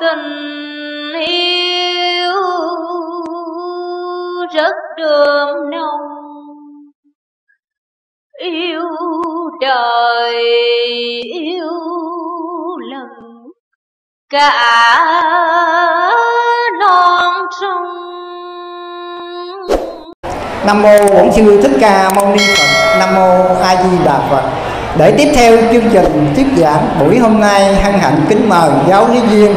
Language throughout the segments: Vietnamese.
tình yêu rất đượm nồng yêu đời yêu lần, cả non sông Nam mô Bổn sư Thích Ca Mâu Ni Phật. Nam mô A Di Đà Phật. Để tiếp theo chương trình thuyết giảng buổi hôm nay hân hạnh kính mời giáo lý viên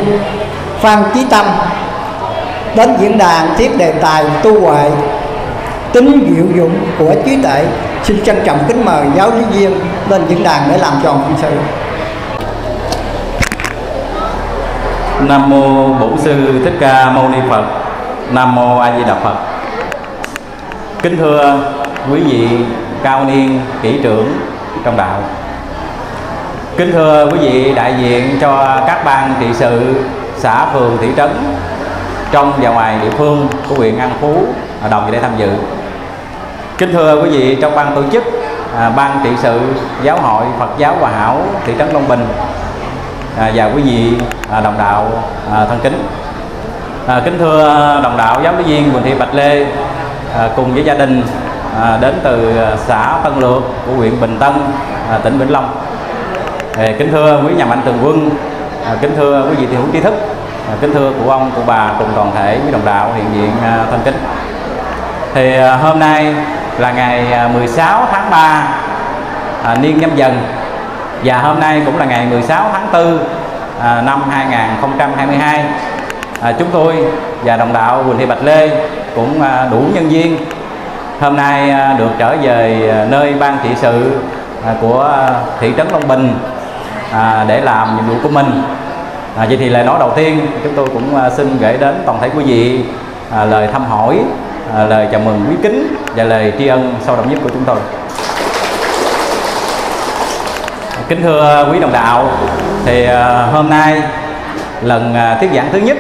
Phan Chí Tâm đến diễn đàn tiếp đề tài tu huệ tính diệu dụng của trí tuệ. Xin trân trọng kính mời giáo lý viên lên diễn đàn để làm tròn phận sự. Nam mô Bổn sư Thích Ca Mâu Ni Phật. Nam mô A Di Đà Phật. Kính thưa quý vị, cao niên, kỹ trưởng trong đạo. Kính thưa quý vị đại diện cho các ban trị sự xã phường thị trấn trong và ngoài địa phương của huyện An Phú à, đồng để đây tham dự. Kính thưa quý vị trong ban tổ chức à, ban trị sự giáo hội Phật giáo Hòa Hảo thị trấn Long Bình à, và quý vị à, đồng đạo à, thân kính à, kính thưa đồng đạo giáo lý viên Quỳnh Thị Bạch Lê à, cùng với gia đình à, đến từ à, xã Tân Lược của huyện Bình Tân à, tỉnh Vĩnh Long. À, kính thưa quý nhà mạnh thường quân à, kính thưa quý vị thiểu trí thức à, kính thưa cụ ông cụ bà cùng toàn thể quý đồng đạo hiện diện à, thân kính. Thì à, hôm nay là ngày à, 16 tháng 3 à, niên nhâm dần. Và hôm nay cũng là ngày 16 tháng 4 à, năm 2022 à, chúng tôi và đồng đạo Quỳnh Thị Bạch Lê cũng à, đủ nhân viên hôm nay à, được trở về à, nơi ban trị sự à, của thị trấn Long Bình để làm nhiệm vụ của mình. À, vậy thì lời nói đầu tiên chúng tôi cũng xin gửi đến toàn thể quý vị lời thăm hỏi lời chào mừng quý kính và lời tri ân sâu đậm nhất của chúng tôi. Kính thưa quý đồng đạo thì hôm nay lần thuyết giảng thứ nhất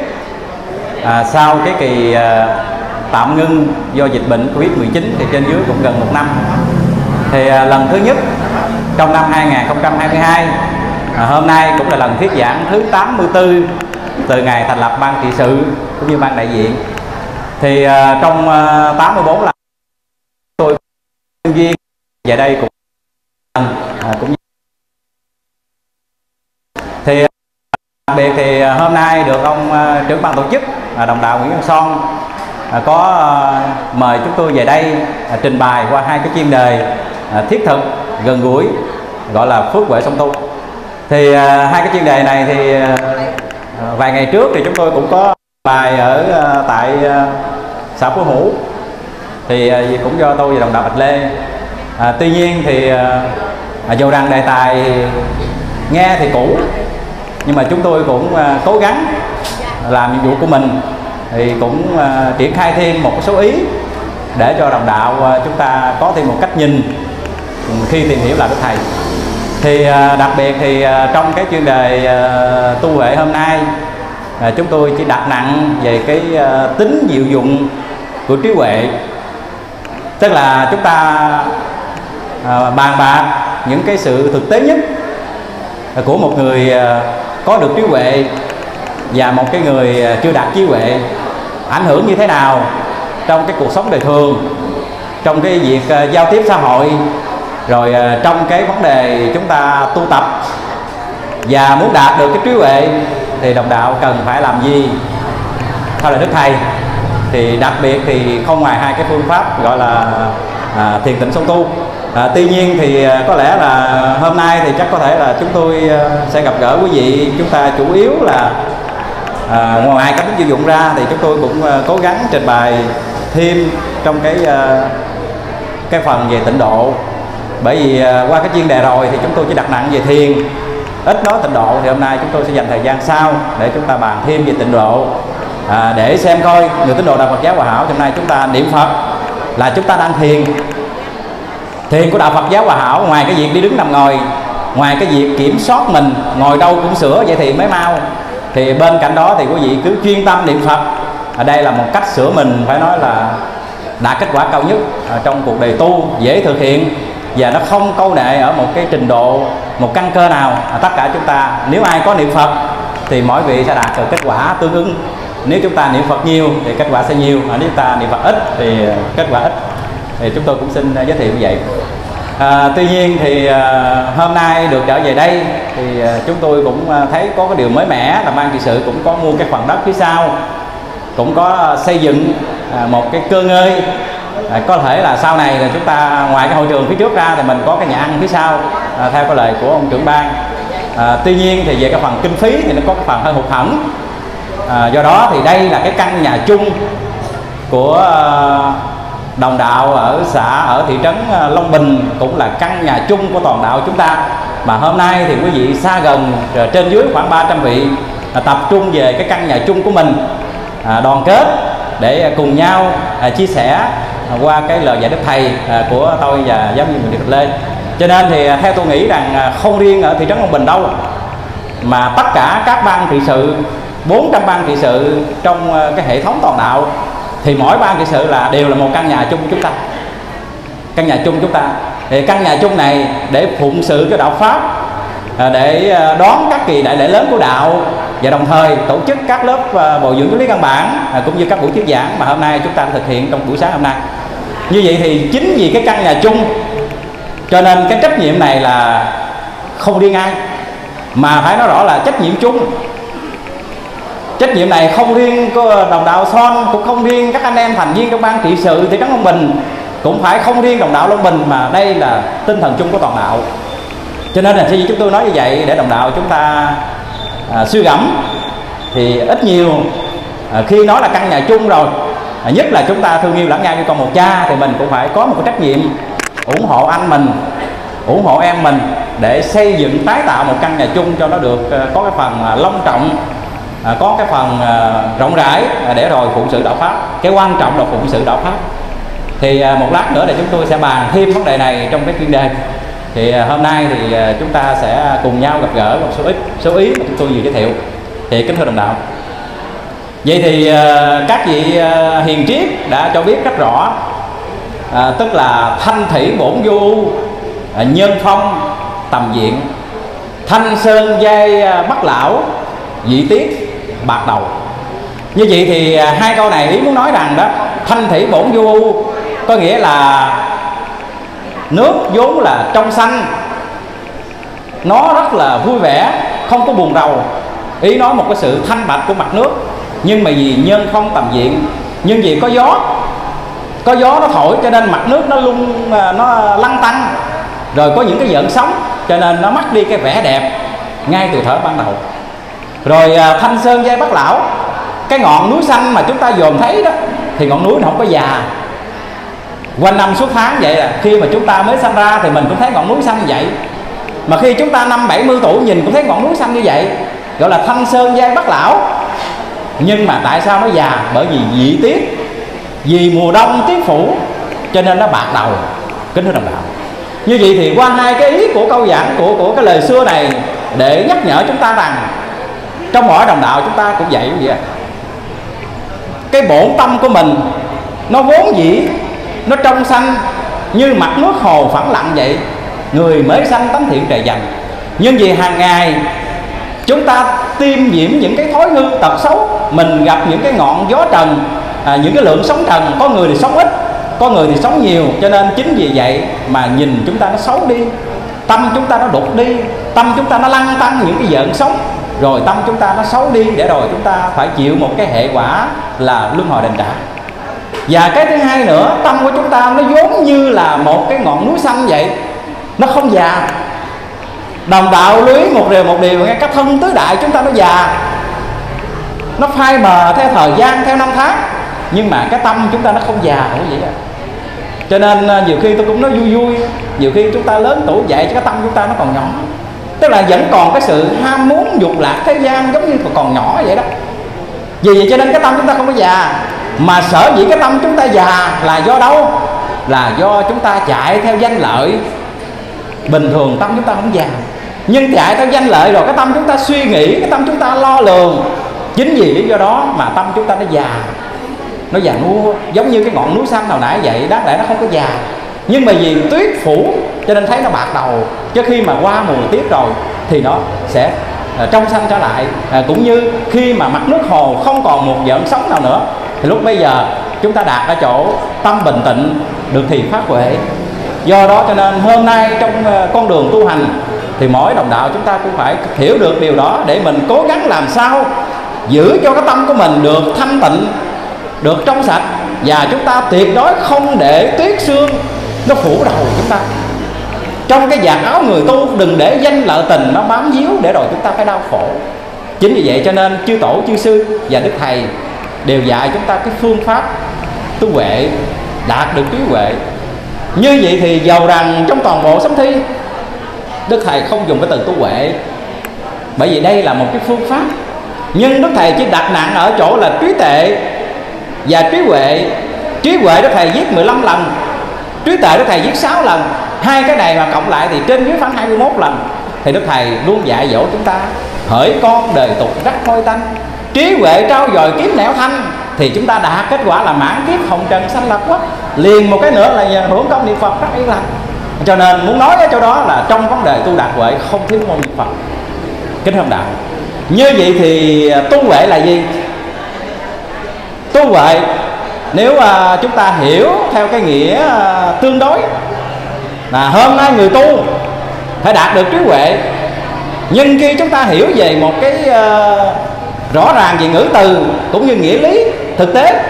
à, sau cái kỳ à, tạm ngưng do dịch bệnh Covid-19 thì trên dưới cũng gần một năm. Thì à, lần thứ nhất trong năm 2022 à, hôm nay cũng là lần thuyết giảng thứ 84 từ ngày thành lập ban trị sự cũng như ban đại diện. Thì à, trong à, 84 lần tôi nhân viên về đây cũng à, cũng thì à, đặc biệt thì à, hôm nay được ông trưởng ban tổ chức đồng đạo Nguyễn Văn Son À, có ờ, mời chúng tôi về đây à, trình bày qua hai cái chuyên đề à, thiết thực gần gũi gọi là phước huệ song tu. Thì hai cái chuyên đề này thì vài ngày trước thì chúng tôi cũng có bài ở tại xã Phú Hữu. Thì cũng do tôi và đồng đạo Bạch Lê. À, tuy nhiên thì dù rằng đề tài nghe thì cũ nhưng mà chúng tôi cũng cố gắng làm nhiệm vụ của mình thì cũng uh, triển khai thêm một số ý để cho đồng đạo uh, chúng ta có thêm một cách nhìn khi tìm hiểu lại đức thầy. Thì uh, đặc biệt thì uh, trong cái chuyên đề uh, tu huệ hôm nay uh, chúng tôi chỉ đặt nặng về cái uh, tính diệu dụng của trí huệ. Tức là chúng ta uh, bàn bạc những cái sự thực tế nhất của một người có được trí huệ và một cái người chưa đạt trí huệ ảnh hưởng như thế nào trong cái cuộc sống đời thường trong cái việc ờ, giao tiếp xã hội rồi ờ, trong cái vấn đề chúng ta tu tập và muốn đạt được cái trí huệ thì đồng đạo cần phải làm gì? Theo là đức thầy thì đặc biệt thì không ngoài hai cái phương pháp gọi là à, thiền tịnh song tu. À, tuy nhiên thì ờ, có lẽ là hôm nay thì chắc có thể là chúng tôi sẽ gặp gỡ quý vị chúng ta chủ yếu là à, ngoài các sử dụng ra thì chúng tôi cũng ờ, cố gắng trình bày thêm trong cái ờ, cái phần về tịnh độ. Bởi vì ờ, qua cái chuyên đề rồi thì chúng tôi chỉ đặt nặng về thiền. Ít nói tịnh độ thì hôm nay chúng tôi sẽ dành thời gian sau để chúng ta bàn thêm về tịnh độ. À, để xem coi người tín đồ đạo Phật giáo Hòa Hảo hôm nay chúng ta niệm Phật là chúng ta đang thiền. Thiền của đạo Phật giáo Hòa Hảo ngoài cái việc đi đứng nằm ngồi ngoài cái việc kiểm soát mình ngồi đâu cũng sửa vậy thì mới mau thì bên cạnh đó thì quý vị cứ chuyên tâm niệm Phật. Ở đây là một cách sửa mình, phải nói là đạt kết quả cao nhất trong cuộc đời tu, dễ thực hiện. Và nó không câu nệ ở một cái trình độ, một căn cơ nào. Tất cả chúng ta, nếu ai có niệm Phật thì mỗi vị sẽ đạt được kết quả tương ứng. Nếu chúng ta niệm Phật nhiều thì kết quả sẽ nhiều. Mà nếu chúng ta niệm Phật ít thì kết quả ít. Thì chúng tôi cũng xin giới thiệu như vậy à, tuy nhiên thì à, hôm nay được trở về đây thì à, chúng tôi cũng à, thấy có cái điều mới mẻ là ban trị sự cũng có mua cái phần đất phía sau cũng có xây dựng à, một cái cơ ngơi. À, có thể là sau này là chúng ta ngoài cái hội trường phía trước ra thì mình có cái nhà ăn phía sau à, theo cái lời của ông trưởng ban. À, tuy nhiên thì về cái phần kinh phí thì nó có cái phần hơi hụt hẫng. À, do đó thì đây là cái căn nhà chung của à, đồng đạo ở xã, ở thị trấn ờ, Long Bình cũng là căn nhà chung của toàn đạo chúng ta. Mà hôm nay thì quý vị xa gần ờ, trên dưới khoảng 300 vị ờ, tập trung về cái căn nhà chung của mình đoàn kết để cùng nhau chia sẻ qua cái lời dạy đức thầy của tôi và giáo viên Nguyễn Thị Lê. Cho nên thì theo tôi nghĩ rằng không riêng ở thị trấn Long Bình đâu, mà tất cả các ban trị sự 400 ban trị sự trong cái hệ thống toàn đạo thì mỗi ban trị sự là đều là một căn nhà chung của chúng ta. Căn nhà chung chúng ta. Thì căn nhà chung này để phụng sự cho đạo pháp à, để à, đón các kỳ đại lễ lớn của đạo và đồng thời tổ chức các lớp à, bồi dưỡng giáo lý căn bản cũng như các buổi thuyết giảng mà hôm nay chúng ta thực hiện trong buổi sáng hôm nay. Như vậy thì chính vì cái căn nhà chung, cho nên cái trách nhiệm này là không riêng ai, mà phải nói rõ là trách nhiệm chung trách nhiệm này không riêng có đồng đạo son cũng không riêng các anh em thành viên trong ban trị sự thị trấn long bình cũng phải không riêng đồng đạo long bình mà đây là tinh thần chung của toàn đạo. Cho nên là khi chúng tôi nói như vậy để đồng đạo chúng ta à, suy gẫm thì ít nhiều à, khi nói là căn nhà chung rồi à, nhất là chúng ta thương yêu lẫn nhau như con một cha thì mình cũng phải có một cái trách nhiệm ủng hộ anh mình ủng hộ em mình để xây dựng tái tạo một căn nhà chung cho nó được à, có cái phần à, long trọng à, có cái phần à, rộng rãi à, để rồi phụng sự đạo pháp. Cái quan trọng là phụng sự đạo pháp. Thì à, một lát nữa là chúng tôi sẽ bàn thêm vấn đề này trong cái chuyên đề. Thì à, hôm nay thì à, chúng ta sẽ cùng nhau gặp gỡ một số ít số ý mà chúng tôi vừa giới thiệu. Thì kính thưa đồng đạo. Vậy thì à, các vị à, hiền triết đã cho biết rất rõ à, tức là thanh thủy bổn du, à, nhân phong tầm diện. Thanh sơn giai à, bất lão dị tiết bạc đầu. Như vậy thì à, hai câu này ý muốn nói rằng đó, thanh thủy bổn vô u có nghĩa là nước vốn là trong xanh, nó rất là vui vẻ, không có buồn rầu. Ý nói một cái sự thanh bạch của mặt nước, nhưng mà vì nhân không tầm diện, nhưng vì có gió có gió nó thổi cho nên mặt nước nó lung à, nó lăn tăng. Rồi có những cái giận sóng, cho nên nó mất đi cái vẻ đẹp ngay từ thở ban đầu rồi à, thanh sơn dây bắc lão cái ngọn núi xanh mà chúng ta dòm thấy đó thì ngọn núi nó không có già. Quanh năm suốt tháng vậy là khi mà chúng ta mới sanh ra thì mình cũng thấy ngọn núi xanh như vậy. Mà khi chúng ta năm 70 tuổi nhìn cũng thấy ngọn núi xanh như vậy gọi là thanh sơn giai bắc lão. Nhưng mà tại sao nó già? Bởi vì dị tiết vì mùa đông tiết phủ cho nên nó bạc đầu. Kính thưa đồng đạo như vậy thì qua hai cái ý của câu giảng của của cái lời xưa này để nhắc nhở chúng ta rằng trong mỗi đồng đạo chúng ta cũng vậy như vậy à. cái bổn tâm của mình nó vốn dĩ nó trong xanh như mặt nước hồ phẳng lặng vậy. Người mới sanh tánh thiện trời dành. Nhưng vì hàng ngày chúng ta tiêm nhiễm những cái thói hư tật xấu mình gặp những cái ngọn gió trần à, những cái lượng sống trần có người thì sống ít có người thì sống nhiều cho nên chính vì vậy mà nhìn chúng ta nó xấu đi tâm chúng ta nó đục đi tâm chúng ta nó lăn tăng những cái giận sống rồi tâm chúng ta nó xấu đi để rồi chúng ta phải chịu một cái hệ quả là luân hồi đền trả và cái thứ hai nữa, tâm của chúng ta nó vốn như là một cái ngọn núi xanh vậy. Nó không già. Đồng đạo lưới một điều một điều nghe cái thân tứ đại chúng ta nó già. Nó phai mờ theo thời gian, theo năm tháng. Nhưng mà cái tâm chúng ta nó không già không vậy đó. cho nên à, nhiều khi tôi cũng nói vui vui, nhiều khi chúng ta lớn tuổi vậy, chứ cái tâm chúng ta nó còn nhỏ tức là vẫn còn cái sự ham muốn dục lạc thế gian giống như còn nhỏ vậy đó. Vì vậy cho nên cái tâm chúng ta không có già. Mà sở dĩ cái tâm chúng ta già là do đâu? Là do chúng ta chạy theo danh lợi. Bình thường tâm chúng ta không già. Nhưng chạy theo danh lợi rồi cái tâm chúng ta suy nghĩ, cái tâm chúng ta lo lường. Chính vì lý do đó mà tâm chúng ta nó già. Nó già nua, giống như cái ngọn núi xanh nào nãy vậy, đáng lẽ nó không có già. Nhưng mà vì tuyết phủ cho nên thấy nó bạc đầu. Chứ khi mà qua mùa tiết rồi thì nó sẽ à, trong xanh trở lại. À, cũng như khi mà mặt nước hồ không còn một giỡn sóng nào nữa thì lúc bây giờ chúng ta đạt ở chỗ tâm bình tĩnh được thì phát huệ. Do đó cho nên hôm nay trong à, con đường tu hành thì mỗi đồng đạo chúng ta cũng phải hiểu được điều đó để mình cố gắng làm sao giữ cho cái tâm của mình được thanh tịnh được trong sạch. Và chúng ta tuyệt đối không để tuyết xương nó phủ đầu chúng ta trong cái dạng áo người tu, đừng để danh lợi tình nó bám víu để rồi chúng ta phải đau khổ. Chính vì vậy cho nên chư tổ, chư sư và đức thầy đều dạy chúng ta cái phương pháp tu huệ, đạt được trí huệ. Như vậy thì giàu rằng trong toàn bộ sấm thi, đức thầy không dùng cái từ tu huệ. Bởi vì đây là một cái phương pháp. Nhưng đức thầy chỉ đặt nặng ở chỗ là trí tệ và trí huệ. Trí huệ đức thầy viết 15 lần, trí tệ đức thầy viết 6 lần hai cái này mà cộng lại thì trên dưới khoảng 21 lần. Thì đức thầy luôn dạy dỗ chúng ta, hỡi con đời tục rắc hôi tanh, trí huệ trao dồi kiếm nẻo thanh, thì chúng ta đạt kết quả là mãn kiếp hồng trần sanh lập quốc. Liền một cái nữa là nhờ hưởng công niệm phật rất yên lành. Cho nên muốn nói ở chỗ đó là trong vấn đề tu đạt huệ không thiếu môn niệm phật. Kính thưa đạo, như vậy thì tu huệ là gì? Tu huệ, nếu à, chúng ta hiểu theo cái nghĩa à, tương đối là hôm nay người tu phải đạt được trí huệ. Nhưng khi chúng ta hiểu về một cái uh, rõ ràng về ngữ từ cũng như nghĩa lý thực tế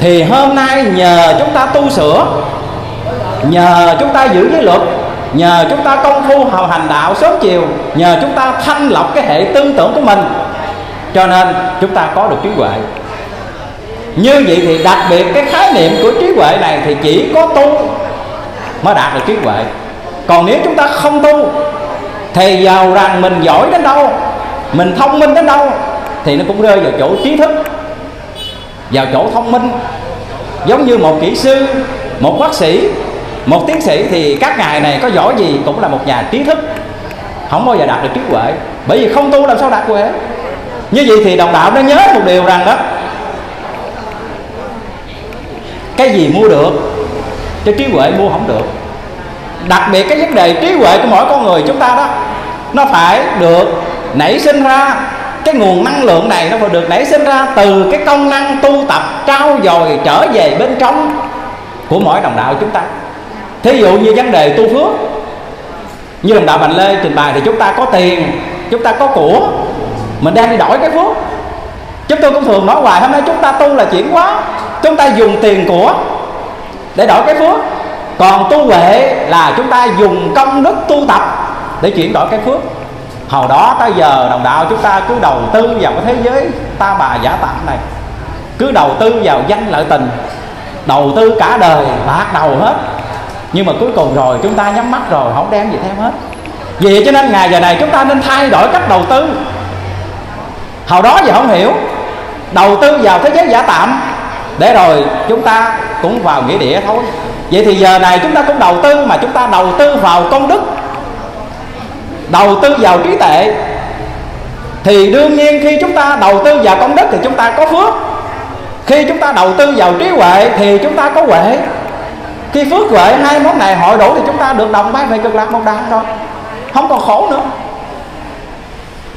thì hôm nay nhờ chúng ta tu sửa nhờ chúng ta giữ giới luật nhờ chúng ta công phu hào hành đạo sớm chiều nhờ chúng ta thanh lọc cái hệ tư tưởng của mình cho nên chúng ta có được trí huệ. Như vậy thì đặc biệt cái khái niệm của trí huệ này thì chỉ có tu mới đạt được trí huệ. Còn nếu chúng ta không tu thì giàu rằng mình giỏi đến đâu, mình thông minh đến đâu, thì nó cũng rơi vào chỗ trí thức, vào chỗ thông minh. Giống như một kỹ sư, một bác sĩ, một tiến sĩ thì các ngài này có giỏi gì cũng là một nhà trí thức. Không bao giờ đạt được trí huệ. Bởi vì không tu làm sao đạt huệ? Như vậy thì đồng đạo nó nhớ một điều rằng đó, cái gì mua được cái trí huệ mua không được. Đặc biệt cái vấn đề trí huệ của mỗi con người chúng ta đó, nó phải được nảy sinh ra cái nguồn năng lượng này, nó phải được nảy sinh ra từ cái công năng tu tập trao dồi, trở về bên trong của mỗi đồng đạo chúng ta. Thí dụ như vấn đề tu phước. Như đồng đạo Bành Lê trình bày thì chúng ta có tiền, chúng ta có của. Mình đang đi đổi cái phước. Chúng tôi cũng thường nói hoài, hôm nay chúng ta tu là chuyển hóa. Chúng ta dùng tiền của để đổi cái phước. Còn tu huệ là chúng ta dùng công đức tu tập để chuyển đổi cái phước. Hồi đó tới giờ đồng đạo chúng ta cứ đầu tư vào cái thế giới ta bà giả tạm này. Cứ đầu tư vào danh lợi tình, đầu tư cả đời, bạc đầu hết. Nhưng mà cuối cùng rồi, chúng ta nhắm mắt rồi, không đem gì theo hết. Vì cho nên ngày giờ này chúng ta nên thay đổi cách đầu tư. Hồi đó giờ không hiểu, đầu tư vào thế giới giả tạm, để rồi chúng ta cũng vào nghĩa địa thôi. Vậy thì giờ này chúng ta cũng đầu tư mà chúng ta đầu tư vào công đức, đầu tư vào trí tuệ, thì đương nhiên khi chúng ta đầu tư vào công đức thì chúng ta có phước. Khi chúng ta đầu tư vào trí huệ thì chúng ta có huệ. Khi phước huệ hai món này hội đủ thì chúng ta được đồng bay về cực lạc một đàn rồi. Không còn khổ nữa.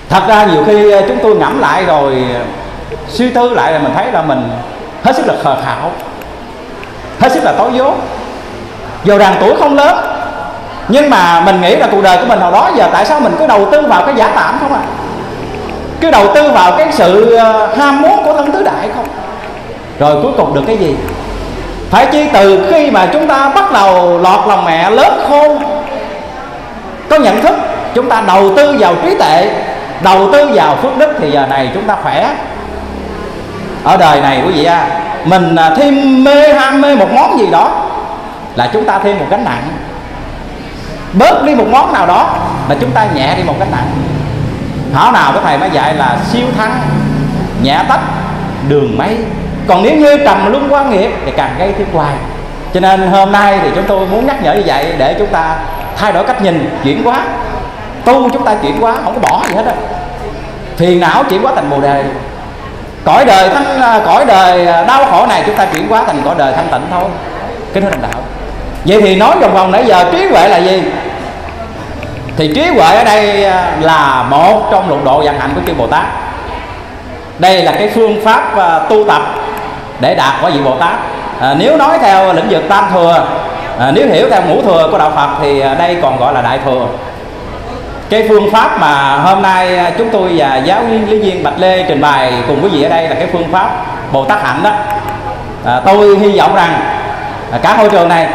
Thật ra nhiều khi ờ, chúng tôi ngẫm lại rồi, suy tư lại là mình thấy là mình hết sức là khờ khảo hết sức là tối dốt dù rằng tuổi không lớn, nhưng mà mình nghĩ là cuộc đời của mình hồi đó giờ tại sao mình cứ đầu tư vào cái giả tạm không à? Cứ đầu tư vào cái sự ờ, ham muốn của thân tứ đại không? Rồi cuối cùng được cái gì? Phải chi từ khi mà chúng ta bắt đầu lọt lòng mẹ lớn khôn, có nhận thức chúng ta đầu tư vào trí tuệ, đầu tư vào phước đức thì giờ này chúng ta khỏe. Ở đời này quý vị à mình à, thêm mê ham mê một món gì đó là chúng ta thêm một gánh nặng. Bớt đi một món nào đó là chúng ta nhẹ đi một gánh nặng. Thảo nào cái thầy mới dạy là siêu thắng, nhẹ tách đường mấy. còn nếu như trầm luân quan nghiệp thì càng gây thêm hoài. Cho nên hôm nay thì chúng tôi muốn nhắc nhở như vậy để chúng ta thay đổi cách nhìn, chuyển hóa. Tu chúng ta chuyển hóa, không có bỏ gì hết á. Phiền não chuyển hóa thành bồ đề cõi đời thanh à, cõi đời à, đau khổ này chúng ta chuyển hóa thành cõi đời thanh tịnh thôi. Kính thưa đồng đạo. Vậy thì nói vòng vòng nãy giờ trí huệ là gì? Thì trí huệ ở đây à, là một trong lục độ vận hạnh của chư bồ tát. Đây là cái phương pháp tu tập để đạt quả vị bồ tát. À, nếu nói theo lĩnh vực tam thừa à, nếu hiểu theo ngũ thừa của đạo phật thì đây còn gọi là đại thừa cái phương pháp mà hôm nay à, chúng tôi và giáo viên lý viên bạch lê trình bày cùng quý vị ở đây là cái phương pháp bồ tát hạnh đó. À, tôi hy vọng rằng à, cả hội trường này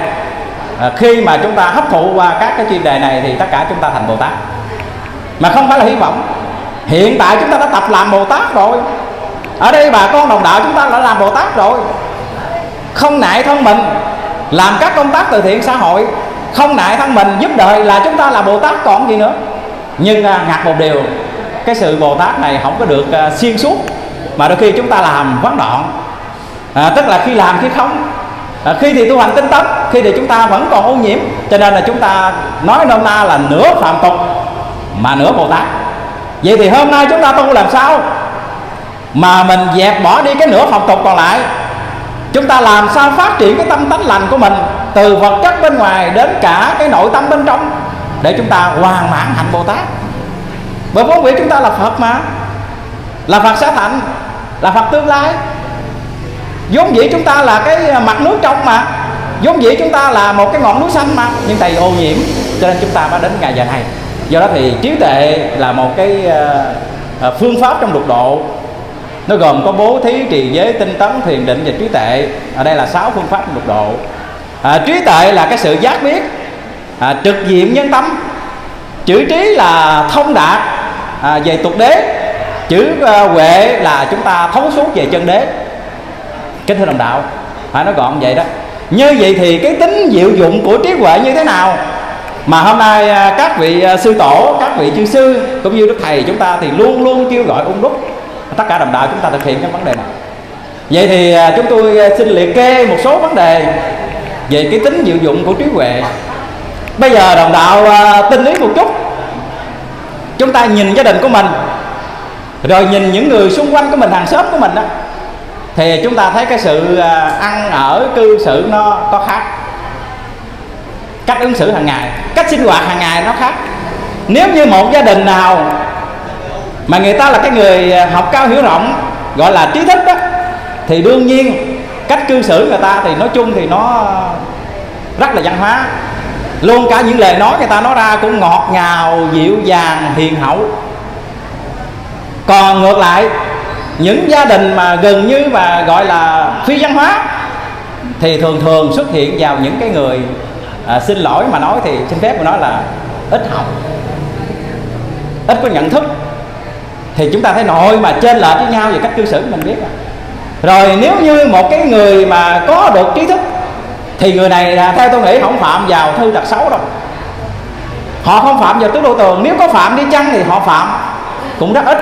à, khi mà chúng ta hấp thụ qua các cái chuyên đề này thì tất cả chúng ta thành bồ tát. Mà không phải là hy vọng. Hiện tại chúng ta đã tập làm bồ tát rồi. Ở đây bà con đồng đạo chúng ta đã làm bồ tát rồi. Không nại thân mình làm các công tác từ thiện xã hội. Không nại thân mình giúp đời là chúng ta là bồ tát còn gì nữa nhưng à, ngặt một điều cái sự bồ tát này không có được à, xuyên suốt mà đôi khi chúng ta làm vắng đoạn. À, tức là khi làm khi không. À, khi thì tu hành tinh tấn khi thì chúng ta vẫn còn ô nhiễm cho nên là chúng ta nói nôm na là nửa phạm tục mà nửa bồ tát. Vậy thì hôm nay chúng ta tu làm sao? Mà mình dẹp bỏ đi cái nửa phạm tục còn lại. Chúng ta làm sao phát triển cái tâm tánh lành của mình từ vật chất bên ngoài đến cả cái nội tâm bên trong để chúng ta hoàn mãn hạnh bồ tát bởi vốn vị chúng ta là phật mà. Là phật sẽ thành là phật tương lai. Vốn dĩ chúng ta là cái mặt nước trong mà. Vốn dĩ chúng ta là một cái ngọn núi xanh mà. Nhưng tại ô nhiễm cho nên chúng ta mới đến ngày giờ này. Do đó thì trí tuệ là một cái ờ, ờ, phương pháp trong lục độ. Nó gồm có bố thí trì giới tinh tấn thiền định và trí tuệ. Ở đây là sáu phương pháp trong lục độ. À, trí tuệ là cái sự giác biết à, trực diện nhân tâm. Chữ trí là thông đạt à, về tục đế. Chữ à, huệ là chúng ta thấu suốt về chân đế. Kính thưa đồng đạo phải nói gọn vậy đó. Như vậy thì cái tính diệu dụng của trí huệ như thế nào? Mà hôm nay à, các vị à, sư tổ các vị chư sư cũng như đức thầy chúng ta thì luôn luôn kêu gọi ung đúc. Tất cả đồng đạo chúng ta thực hiện cái vấn đề này. Vậy thì à, chúng tôi à, xin liệt kê một số vấn đề về cái tính diệu dụng của trí huệ bây giờ đồng đạo à, tinh lý một chút. Chúng ta nhìn gia đình của mình rồi nhìn những người xung quanh của mình hàng xóm của mình đó. Thì chúng ta thấy cái sự à, ăn ở cư xử nó có khác. Cách ứng xử hàng ngày cách sinh hoạt hàng ngày nó khác. Nếu như một gia đình nào mà người ta là cái người à, học cao hiểu rộng gọi là trí thức đó thì đương nhiên cách cư xử người ta thì nói chung thì nó à, rất là văn hóa luôn cả những lời nói người ta nói ra cũng ngọt ngào dịu dàng hiền hậu. Còn ngược lại những gia đình mà gần như mà gọi là phi văn hóa thì thường thường xuất hiện vào những cái người à, xin lỗi mà nói thì xin phép của nó là ít học ít có nhận thức. Thì chúng ta thấy nội mà trên lệch với nhau về cách cư xử mình biết rồi rồi nếu như một cái người mà có được trí thức thì người này là theo tôi nghĩ không phạm vào thư tật xấu đâu. Họ không phạm vào tứ đồ tường. Nếu có phạm đi chăng thì họ phạm. Cũng rất ít.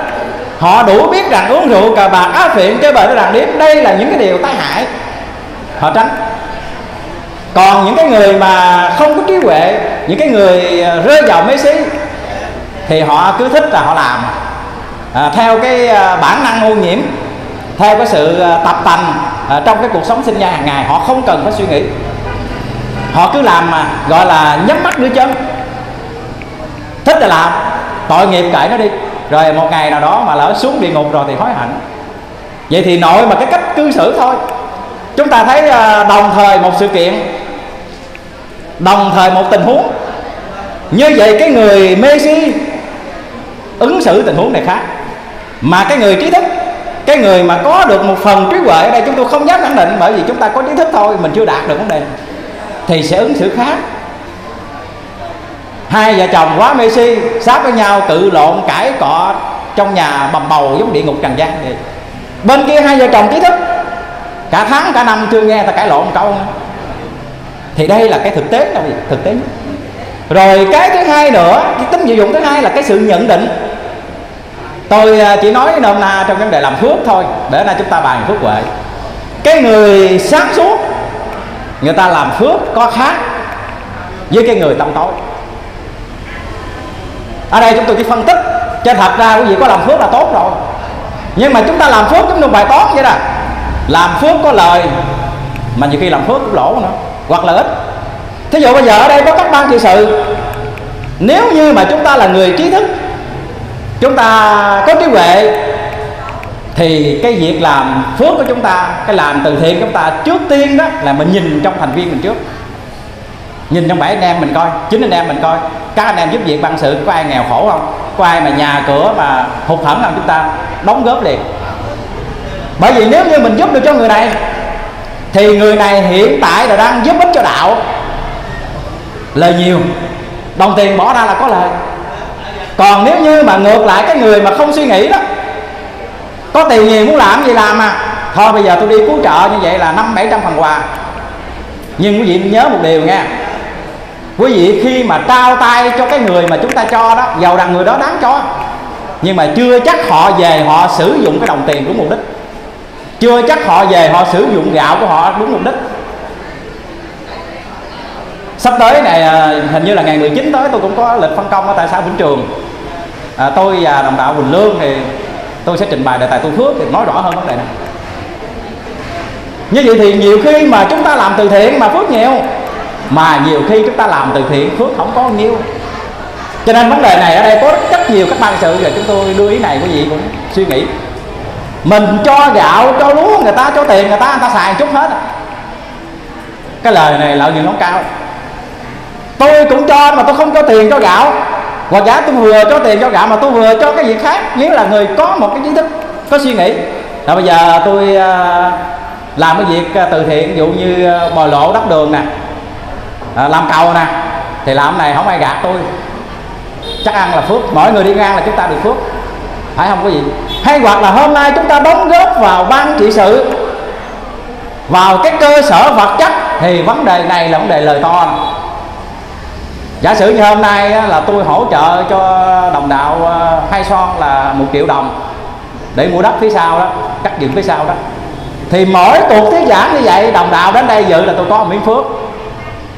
Họ đủ biết rằng uống rượu cờ bạc á phiện chơi bời rằng điếm đây là những cái điều tai hại. Họ tránh. Còn những cái người mà không có trí huệ những cái người ờ, rơi vào mê xí thì họ cứ thích là họ làm. À, theo cái ờ, bản năng ô nhiễm theo cái sự ờ, tập tành à, trong cái cuộc sống sinh nhai hàng ngày họ không cần phải suy nghĩ họ cứ làm mà, gọi là nhắm mắt đưa chân thích là làm, tội nghiệp kệ nó đi. Rồi một ngày nào đó mà lỡ xuống địa ngục rồi thì hối hận. Vậy thì nội mà cái cách cư xử thôi. Chúng ta thấy à, đồng thời một sự kiện, đồng thời một tình huống. Như vậy cái người mê si ứng xử tình huống này khác. Mà cái người trí thức, cái người mà có được một phần trí huệ ở đây chúng tôi không dám khẳng định bởi vì chúng ta có trí thức thôi, mình chưa đạt được vấn đề thì sẽ ứng xử khác. Hai vợ chồng quá mê si sát với nhau, tự lộn, cãi cọ trong nhà bầm bầu giống địa ngục trần gian thì bên kia hai vợ chồng trí thức. Cả tháng, cả năm chưa nghe ta cãi lộn một câu nữa thì đây là cái thực tế đâu thực tế rồi cái thứ hai nữa, cái tính sử dụng thứ hai là cái sự nhận định. Tôi à, chỉ nói nôm na trong vấn đề làm phước thôi, để nay chúng ta bàn phước huệ. Cái người sáng suốt người ta làm phước có khác với cái người tâm tối. Ở đây chúng tôi chỉ phân tích cho thật ra quý vị có làm phước là tốt rồi. Nhưng mà chúng ta làm phước chúng ta bài toán vậy đó. Làm phước có lời, mà nhiều khi làm phước cũng lỗ nữa, hoặc là ít. Thí dụ bây giờ ở đây có các ban trị sự. Nếu như mà chúng ta là người trí thức, chúng ta có trí huệ thì cái việc làm phước của chúng ta, cái làm từ thiện của chúng ta, trước tiên đó là mình nhìn trong thành viên mình trước. Nhìn trong bảy anh em mình coi, chính anh em mình coi. Các anh em giúp việc ban sự, có ai nghèo khổ không? Có ai mà nhà cửa mà hụt hẫng không chúng ta? Đóng góp liền. Bởi vì nếu như mình giúp được cho người này, thì người này hiện tại là đang giúp ích cho đạo. Lời nhiều. Đồng tiền bỏ ra là có lời. Còn nếu như mà ngược lại cái người mà không suy nghĩ đó có tiền nhiều muốn làm gì làm mà thôi bây giờ tôi đi cứu trợ như vậy là năm bảy trăm phần quà. Nhưng quý vị nhớ một điều nha quý vị khi mà trao tay cho cái người mà chúng ta cho đó giàu rằng người đó đáng cho. Nhưng mà chưa chắc họ về họ sử dụng cái đồng tiền đúng mục đích. Chưa chắc họ về họ sử dụng gạo của họ đúng mục đích. Sắp tới này à, hình như là ngày 19 tới tôi cũng có lịch phân công ở tại xã Vĩnh Trường. À, tôi và đồng đạo Quỳnh Lương thì tôi sẽ trình bày đề tài tu phước thì nói rõ hơn vấn đề này. Như vậy thì nhiều khi mà chúng ta làm từ thiện mà phước nhiều, mà nhiều khi chúng ta làm từ thiện phước không có nhiêu. Cho nên vấn đề này ở đây có rất nhiều các ban sự, và chúng tôi đưa ý này, quý vị cũng suy nghĩ. Mình cho gạo, cho lúa, người ta cho tiền, người ta người ta xài chút hết. Cái lời này lợi nhuận không cao. Tôi cũng cho mà tôi không cho tiền cho gạo hoặc giả tôi vừa cho tiền cho gạo mà tôi vừa cho cái việc khác nếu là người có một cái kiến thức, có suy nghĩ. Là bây giờ tôi à, làm cái việc à, từ thiện, ví dụ như à, bồi lộ đắp đường nè làm cầu nè, thì làm này không ai gạt tôi. Chắc ăn là phước, mỗi người đi ngang là chúng ta được phước. Phải không có gì hay hoặc là hôm nay chúng ta đóng góp vào ban trị sự, vào cái cơ sở vật chất, thì vấn đề này là vấn đề lời to giả sử như hôm nay là tôi hỗ trợ cho đồng đạo ờ, hai son là một triệu đồng để mua đất phía sau đó, cắt dựng phía sau đó. Thì mỗi cuộc thuyết giảng như vậy, đồng đạo đến đây dự là tôi có một miếng phước.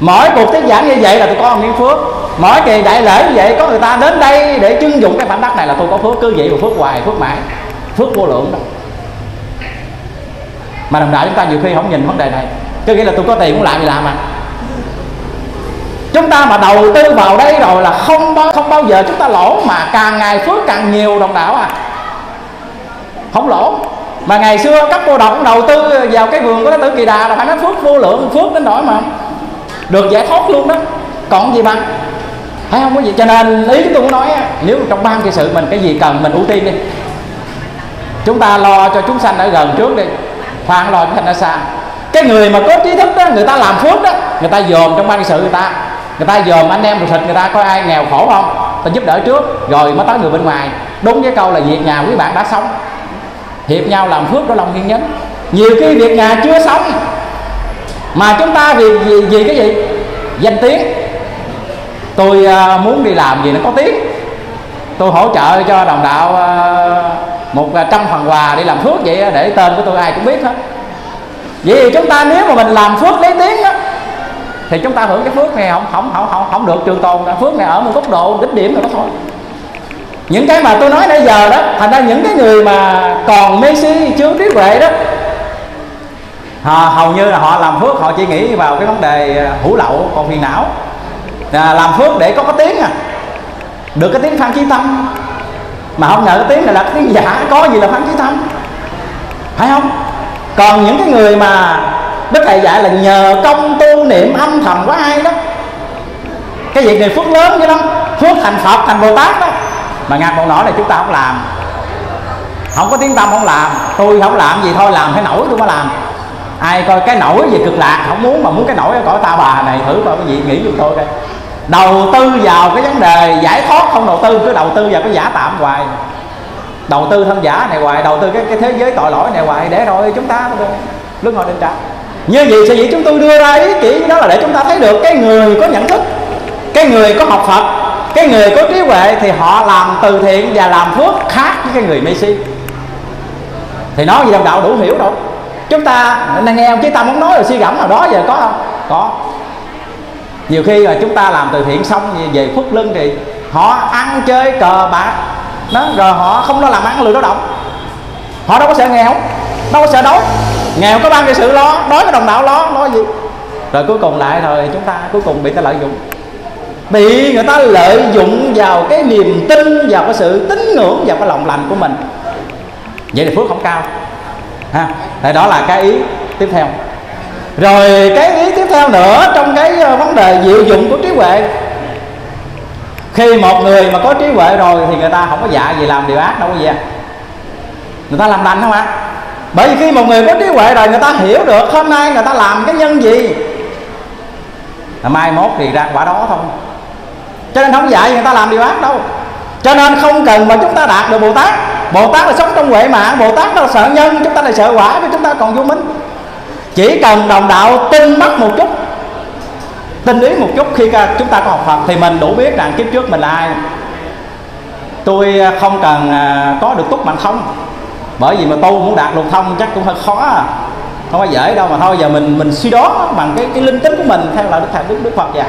Mỗi cuộc thuyết giảng như vậy là tôi có một miếng phước. Mỗi kỳ đại lễ như vậy, có người ta đến đây để trưng dụng cái mảnh đất này là tôi có phước cứ vậy mà phước hoài, phước mãi, phước vô lượng đó. Mà đồng đạo chúng ta nhiều khi không nhìn vấn đề này. Cứ nghĩ là tôi có tiền muốn làm gì làm mà chúng ta mà đầu tư vào đây rồi là không bao không bao giờ chúng ta lỗ mà càng ngày phước càng nhiều đồng đạo à. Không lỗ. Mà ngày xưa các cô động đầu tư vào cái vườn của thái tử kỳ đà là phải nói phước vô lượng, phước đến nỗi mà được giải thoát luôn đó. Còn gì bằng? Thấy không? Có gì? Cho nên ý chúng tôi muốn nói nếu trong ban trị sự mình cái gì cần mình ưu tiên đi. Chúng ta lo cho chúng sanh ở gần trước đi. Khoan lo chúng sanh ở xa. Cái người mà có trí thức đó, người ta làm phước đó, người ta dồn trong ban trị sự người ta người ta dòm anh em ruột thịt người ta có ai nghèo khổ không? Ta giúp đỡ trước rồi mới tới người bên ngoài. Đúng với câu là việc nhà quý bạn đã sống. Hiệp nhau làm phước đó lòng nguyên nhân. Nhiều khi việc nhà chưa sống mà chúng ta vì vì, vì cái gì? Danh tiếng. Tôi uh, muốn đi làm gì nó có tiếng. Tôi hỗ trợ cho đồng đạo uh, một trăm phần quà đi làm phước vậy để tên của tôi ai cũng biết hết. Vậy thì chúng ta nếu mà mình làm phước lấy tiếng đó, thì chúng ta hưởng cái phước này không? Không không không, không được trường tồn. Phước này ở một góc độ đỉnh điểm rồi đó thôi. Những cái mà tôi nói nãy giờ đó thành ra những cái người mà còn mê si chưa trí huệ đó họ, hầu như là họ làm phước họ chỉ nghĩ vào cái vấn đề à, hữu lậu còn phiền não. À, làm phước để có cái tiếng à. Được cái tiếng phan chí tâm. Mà không ngờ cái tiếng này là cái tiếng giả có gì là phan chí tâm? Phải không? Còn những cái người mà đức thầy dạy là nhờ công tu niệm âm thầm của ai đó. Cái việc này phước lớn vậy lắm, phước thành phật thành bồ tát đó. Mà ngạc bộ nổi là chúng ta không làm. Không có tiếng tâm không làm. Tôi không làm gì thôi làm cái nổi tôi mới làm. Ai coi cái nổi gì cực lạc không muốn mà muốn cái nổi ở cõi ta bà này thử coi cái gì nghĩ giùm tôi đây đầu tư vào cái vấn đề giải thoát không đầu tư cứ đầu tư vào cái giả tạm hoài. Đầu tư thân giả này hoài đầu tư cái, cái thế giới tội lỗi này hoài để rồi chúng ta lúc ngồi định trạng như vậy sở dĩ chúng tôi đưa ra ý chỉ đó là để chúng ta thấy được cái người có nhận thức, cái người có học phật, cái người có trí huệ thì họ làm từ thiện và làm phước khác với cái người mê si. Thì nói gì đồng đạo đủ hiểu đâu. Chúng ta nghe ông chí tâm muốn nói rồi suy gẫm nào đó giờ có không? Có. Nhiều khi là chúng ta làm từ thiện xong về phước lưng thì họ ăn chơi cờ bạc, đó, rồi họ không lo làm ăn, lười lao động. Họ đâu có sợ nghèo, đâu có sợ đói nghèo có ban nhiêu sự lo, đói có đồng đạo lo lo gì? Rồi cuối cùng lại rồi chúng ta cuối cùng bị ta lợi dụng. Bị người ta lợi dụng vào cái niềm tin, vào cái sự tín ngưỡng, vào cái lòng lành của mình. Vậy thì phước không cao. Ha tại đó là cái ý tiếp theo. Rồi cái ý tiếp theo nữa trong cái ờ, vấn đề diệu dụng của trí huệ. Khi một người mà có trí huệ rồi thì người ta không có dạ gì làm điều ác, đâu có gì à. người ta làm lành không ạ bởi vì khi một người có trí huệ rồi, người ta hiểu được hôm nay người ta làm cái nhân gì. Là mai mốt thì ra quả đó thôi. Cho nên không dạy người ta làm điều ác đâu. Cho nên không cần mà chúng ta đạt được bồ tát. Bồ tát là sống trong huệ mạng, bồ tát là sợ nhân, chúng ta là sợ quả với chúng ta còn vô minh. Chỉ cần đồng đạo tin mắt một chút, tin ý một chút, khi chúng ta có học Phật, thì mình đủ biết rằng kiếp trước mình là ai. Tôi không cần à, có được túc mạnh không bởi vì mà tu muốn đạt lục thông, chắc cũng hơi khó à. không có dễ đâu mà thôi, giờ mình mình suy đoán bằng cái cái linh tính của mình theo lời đức thầy, đức đức phật dạy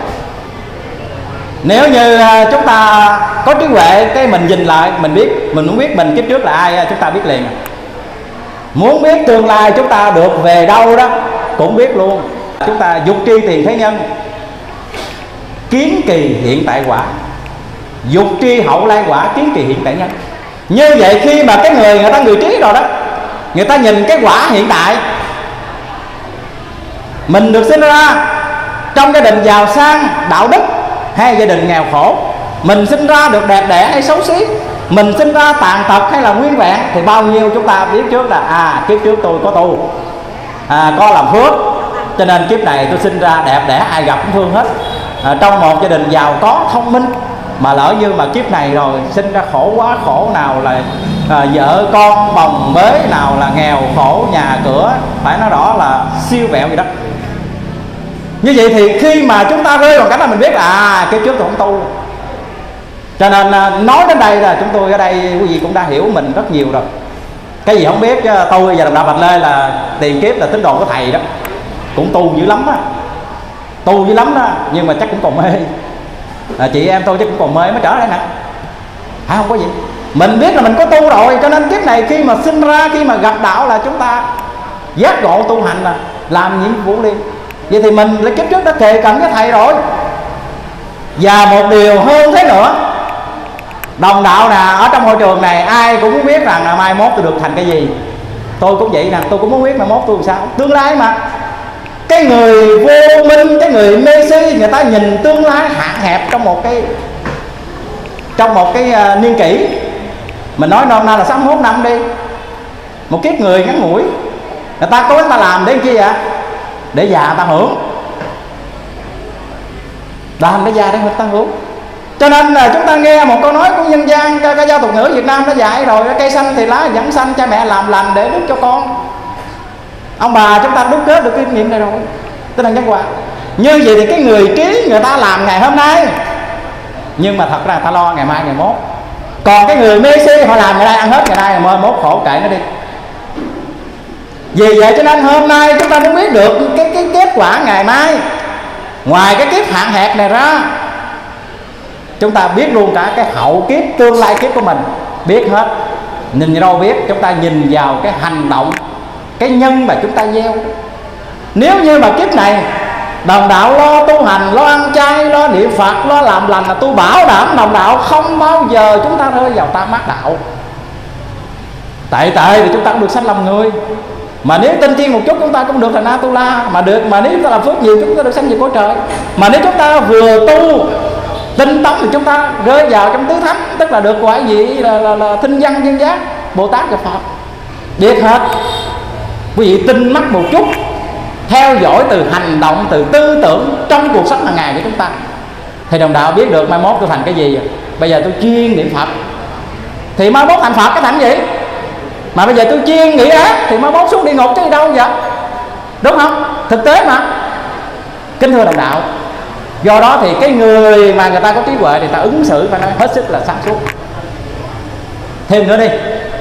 nếu như à, chúng ta có trí huệ, cái mình nhìn lại, mình biết, mình muốn biết mình kiếp trước là ai à, chúng ta biết liền. Muốn biết tương lai chúng ta được về đâu đó, cũng biết luôn. Chúng ta dục tri tiền thế nhân, kiến kỳ hiện tại quả. Dục tri hậu lai quả, kiến kỳ hiện tại nhân như vậy khi mà cái người người ta người trí rồi đó người ta nhìn cái quả hiện tại mình được sinh ra trong gia đình giàu sang đạo đức hay gia đình nghèo khổ. Mình sinh ra được đẹp đẽ hay xấu xí mình sinh ra tàn tật hay là nguyên vẹn thì bao nhiêu chúng ta biết trước là à kiếp trước tôi có tu à, có làm phước. Cho nên kiếp này tôi sinh ra đẹp đẽ ai gặp cũng thương hết. À, trong một gia đình giàu có thông minh mà lỡ như mà kiếp này rồi sinh ra khổ quá khổ nào là à, vợ con bồng bế nào là nghèo khổ nhà cửa phải nói rõ là siêu vẹo gì đó. Như vậy thì khi mà chúng ta rơi vào cảnh là mình biết là à cái trước tôi không tu. Cho nên à, nói đến đây là chúng tôi ở đây quý vị cũng đã hiểu mình rất nhiều rồi. Cái gì không biết à, tôi và đồng đạo bạch lê là tiền kiếp là tín đồ của thầy đó. Cũng tu dữ lắm á. Tu dữ lắm đó nhưng mà chắc cũng còn mê à, chị em tôi chứ cũng còn mê mới trở lại nè. À, không có gì. Mình biết là mình có tu rồi cho nên kiếp này khi mà sinh ra khi mà gặp đạo là chúng ta giác ngộ tu hành là làm nhiệm vụ liền. Vậy thì mình là kiếp trước đã thề cận với thầy rồi. Và một điều hơn thế nữa đồng đạo nè ở trong hội trường này ai cũng muốn biết rằng là mai mốt tôi được thành cái gì. Tôi cũng vậy nè tôi cũng muốn biết mai mốt tôi làm sao. Tương lai mà cái người vô minh cái người mê si người ta nhìn tương lai hạn hẹp trong một cái trong một cái uh, niên kỷ. Mình nói nôm na là 61 năm đi. Một kiếp người ngắn ngủi. Người ta có người ta làm để chi vậy? Để già ta hưởng. Làm để già để người ta hưởng. Cho nên là chúng ta nghe một câu nói của nhân gian cái, cái giao tục ngữ Việt Nam nó dạy rồi cây xanh thì lá vẫn xanh cha mẹ làm lành để đúc cho con ông bà chúng ta đúc kết được kinh nghiệm này rồi tinh thần nhân quả như vậy thì cái người trí người ta làm ngày hôm nay. Nhưng mà thật ra ta lo ngày mai, ngày mốt. Còn cái người mê si, họ làm ngày nay, ăn hết ngày nay mai mốt khổ kệ nó đi. Vì vậy cho nên hôm nay chúng ta mới biết được cái cái kết quả ngày mai. Ngoài cái kiếp hạn hẹp này ra, chúng ta biết luôn cả cái hậu kiếp, tương lai kiếp của mình. Biết hết. Nhìn đâu biết, chúng ta nhìn vào cái hành động cái nhân mà chúng ta gieo. Nếu như mà kiếp này đồng đạo lo tu hành lo ăn chay lo niệm phật lo làm lành là tôi bảo đảm đồng đạo không bao giờ chúng ta rơi vào tam mát đạo. Tại tệ thì chúng ta cũng được sanh lòng người. Mà nếu tin thiên một chút chúng ta cũng được thành a tu la mà được mà nếu chúng ta làm phước nhiều chúng ta được sanh về cõi trời. Mà nếu chúng ta vừa tu tinh tấn thì chúng ta rơi vào trong tứ thánh tức là được quả gì là, là, là thinh văn dân giác bồ tát và phật. Biệt hết quý vị tin mắt một chút, theo dõi từ hành động, từ tư tưởng trong cuộc sống hàng ngày của chúng ta. Thì đồng đạo biết được mai mốt tôi thành cái gì rồi. Bây giờ tôi chuyên niệm phật. Thì mai mốt thành phật cái thành gì? Mà bây giờ tôi chuyên nghĩ ác thì mai mốt xuống địa ngục chứ gì đâu vậy đúng không? Thực tế mà. Kính thưa đồng đạo, do đó thì cái người mà người ta có trí huệ thì ta ứng xử và nói hết sức là sáng suốt. Thêm nữa đi,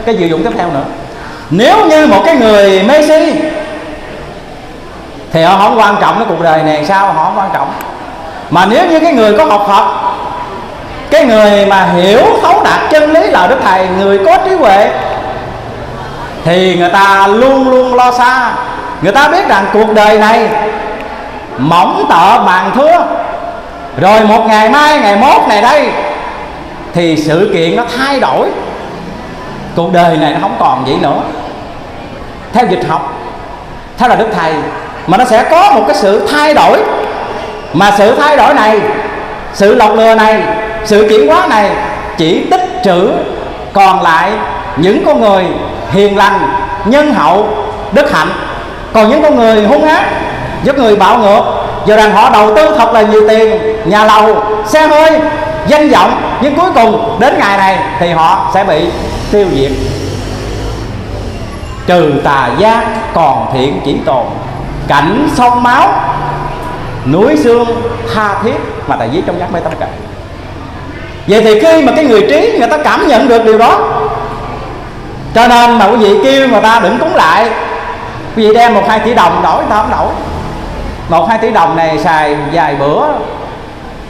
cái dự dụng tiếp theo nữa nếu như một cái người mê si, thì họ không quan trọng cái cuộc đời này, sao họ không quan trọng? Mà nếu như cái người có học Phật, cái người mà hiểu thấu đạt chân lý là đức thầy, người có trí huệ, thì người ta luôn luôn lo xa. Người ta biết rằng cuộc đời này mỏng tợ bàn thưa. Rồi một ngày mai, ngày mốt này đây, thì sự kiện nó thay đổi cuộc đời này nó không còn vậy nữa. Theo dịch học, theo là đức thầy, mà nó sẽ có một cái sự thay đổi. Mà sự thay đổi này, sự lọc lừa này, sự chuyển hóa này chỉ tích trữ còn lại những con người hiền lành, nhân hậu, đức hạnh. Còn những con người hung ác những người bạo ngược. Giờ rằng họ đầu tư thật là nhiều tiền, nhà lầu, xe hơi danh vọng. Nhưng cuối cùng, đến ngày này thì họ sẽ bị tiêu diệt. Trừ tà giác còn thiện chỉ tồn. Cảnh sông máu, núi xương, tha thiết mà tại viết trong giác mê tâm cảnh. Vậy thì khi mà cái người trí người ta cảm nhận được điều đó, cho nên mà quý vị kêu người ta đừng cúng lại. Quý vị đem một hai tỷ đồng đổi, người ta không đổi. Một hai tỷ đồng này xài vài bữa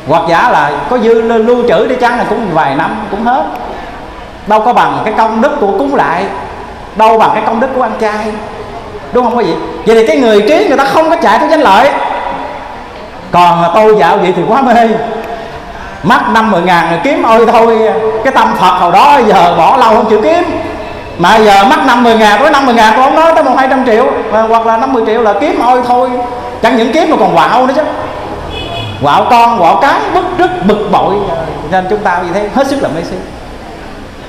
hoặc giả là có dư lưu trữ đi chăng là cũng vài năm cũng hết. Đâu có bằng cái công đức của cúng lại, đâu bằng cái công đức của ăn chay đúng không quý vị? Vậy thì cái người trí người ta không có chạy theo danh lợi. Còn tôi dạo vậy thì quá mê. Mất năm mười ngàn rồi kiếm ôi thôi, cái tâm phật hồi đó giờ bỏ lâu không chịu kiếm. Mà giờ mất năm mười ngàn có năm mười ngàn tôi không nói tới một hai trăm triệu hoặc là năm mươi triệu là kiếm ôi thôi. Chẳng những kiếm mà còn quạo nữa chứ quạo con quạo cái, bức, rất bực bội. Nên chúng ta như thế hết sức là mê si.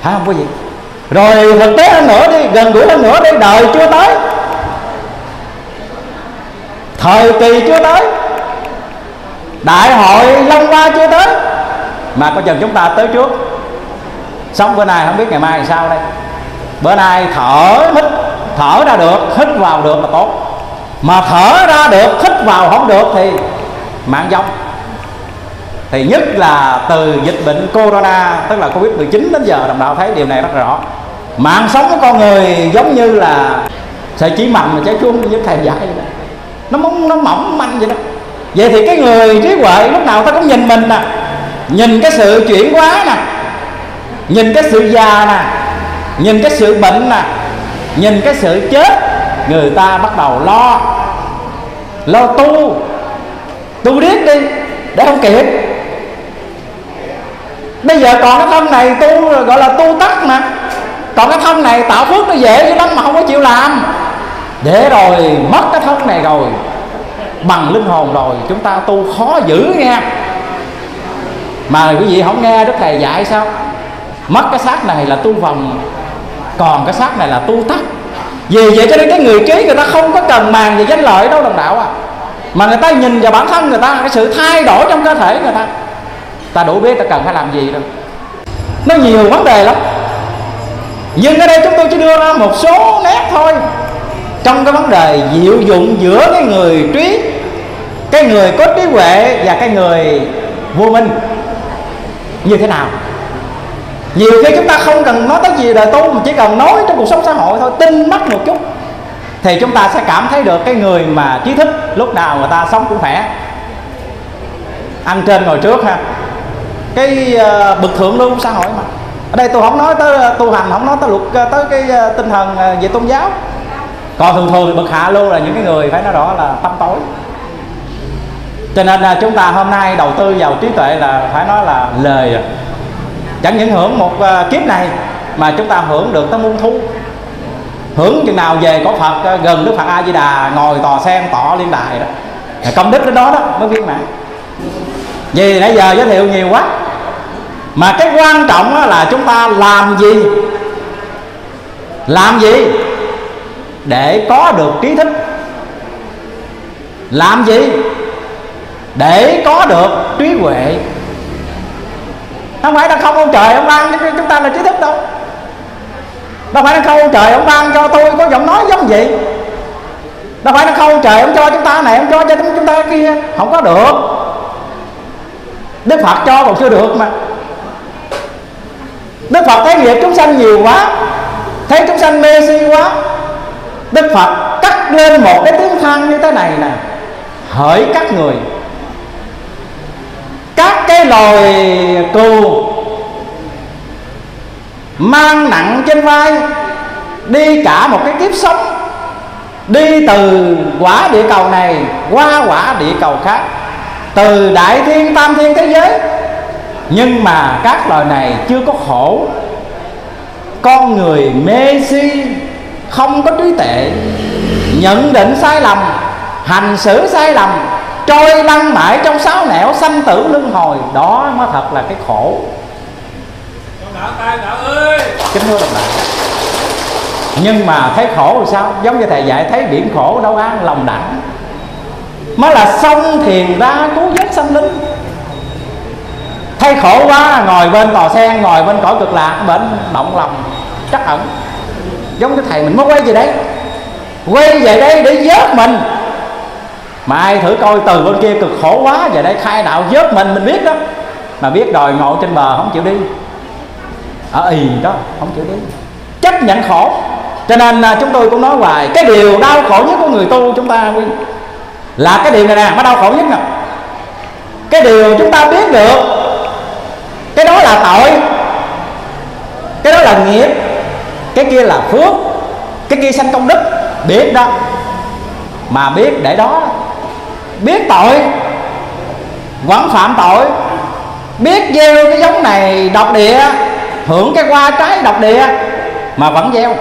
Phải không có gì. Rồi thực tế hơn nữa đi, gần gũi hơn nữa đi, đời chưa tới. Thời kỳ chưa tới. Đại hội long qua chưa tới. Mà có chừng chúng ta tới trước. Sống bữa nay không biết ngày mai làm sao đây. Bữa nay thở hít, thở ra được, hít vào được là tốt. Mà thở ra được, hít vào không được thì mạng vong thì nhất là từ dịch bệnh corona, tức là covid 19 đến giờ, đồng đạo thấy điều này rất rõ. Mạng sống của con người giống như là sợi chỉ mặn mà trái chuông với thầy dạy vậy đó. nó mỏng nó mỏng manh vậy đó. Vậy thì cái người trí huệ lúc nào ta cũng nhìn mình nè. Nhìn cái sự chuyển hóa nè. Nhìn cái sự già nè. Nhìn cái sự bệnh nè. Nhìn cái sự chết, người ta bắt đầu lo. Lo tu. Tu riết đi, để không kịp bây giờ còn cái thân này tu, gọi là tu tắc mà. Còn cái thân này tạo phước nó dễ dữ lắm mà không có chịu làm. Để rồi, mất cái thân này rồi. Bằng linh hồn rồi, chúng ta tu khó dữ nghe mà quý vị không nghe đức thầy dạy sao? Mất cái xác này là tu vòng, còn cái xác này là tu tắc. Vì vậy cho nên cái người trí người ta không có cần màng về danh lợi đâu, đồng đạo à. Mà người ta nhìn vào bản thân người ta, cái sự thay đổi trong cơ thể người ta ta đủ biết ta cần phải làm gì đâu. Nó nhiều vấn đề lắm. Nhưng ở đây chúng tôi chỉ đưa ra một số nét thôi. Trong cái vấn đề diệu dụng giữa cái người trí, cái người có trí huệ và cái người vô minh, như thế nào? Nhiều khi chúng ta không cần nói tới gì đời tu mà chỉ cần nói trong cuộc sống xã hội thôi tin mắt một chút, thì chúng ta sẽ cảm thấy được cái người mà trí thức lúc nào người ta sống cũng khỏe. Ăn trên ngồi trước ha cái ờ, bậc thượng lưu xã hội mà. Ở đây tôi không nói tới ờ, tu hành, không nói tới luật ờ, tới cái tinh thần về tôn giáo. Còn thường thường thì bậc hạ lưu là những cái người phải nói rõ là tâm tối. Cho nên là chúng ta hôm nay đầu tư vào trí tuệ là phải nói là lời à. chẳng những hưởng một kiếp này, mà chúng ta hưởng được tới muôn thu. Hưởng chừng nào về có phật gần đức phật a di đà ngồi tòa sen, tỏ liên đài đó. Công đức đến đó đó mới viên mãn. Vì nãy giờ giới thiệu nhiều quá mà cái quan trọng là chúng ta làm gì? Làm gì? Để có được trí thức. Làm gì? Để có được trí huệ. Không phải là không ông trời ông ban cho chúng ta là trí thức đâu. Đâu phải là không ông trời ông ban cho tôi có giọng nói giống vậy. Đâu phải là không ông trời ông cho chúng ta này, ông cho cho chúng ta kia. Không có được. Đức phật cho còn chưa được mà đức phật thấy nghiệp chúng sanh nhiều quá, thấy chúng sanh mê si quá, đức phật cắt lên một cái tiếng than như thế này nè. Hỡi các người, các cái loài cừu mang nặng trên vai, đi cả một cái kiếp sống, đi từ quả địa cầu này qua quả địa cầu khác, từ đại thiên, tam thiên thế giới nhưng mà các loài này chưa có khổ. Con người mê si không có trí tuệ nhận định sai lầm hành xử sai lầm trôi lăn mãi trong sáu nẻo sanh tử luân hồi đó mới thật là cái khổ. Kính thưa đồng đạo nhưng mà thấy khổ thì sao? Giống như thầy dạy thấy biển khổ đâu an lòng đẳng mới là sông thiền ra cứu vớt sanh linh thấy khổ quá, ngồi bên tòa sen ngồi bên cõi cực lạc bệnh động lòng, chắc ẩn. Giống như thầy mình mới quay về đấy quay về đây để vớt mình. Mà ai thử coi từ bên kia cực khổ quá, về đây khai đạo vớt mình mình biết đó. Mà biết đòi ngộ trên bờ không chịu đi. Ở ì đó, không chịu đi. Chấp nhận khổ. Cho nên à, chúng tôi cũng nói hoài, cái điều đau khổ nhất của người tu chúng ta là cái điều này nè, nó đau khổ nhất nè. Cái điều chúng ta biết được cái đó là tội. Cái đó là nghiệp. Cái kia là phước. Cái kia sanh công đức. Biết đó. Mà biết để đó. Biết tội. Vẫn phạm tội. Biết gieo cái giống này độc địa. Hưởng cái hoa trái độc địa. Mà vẫn gieo.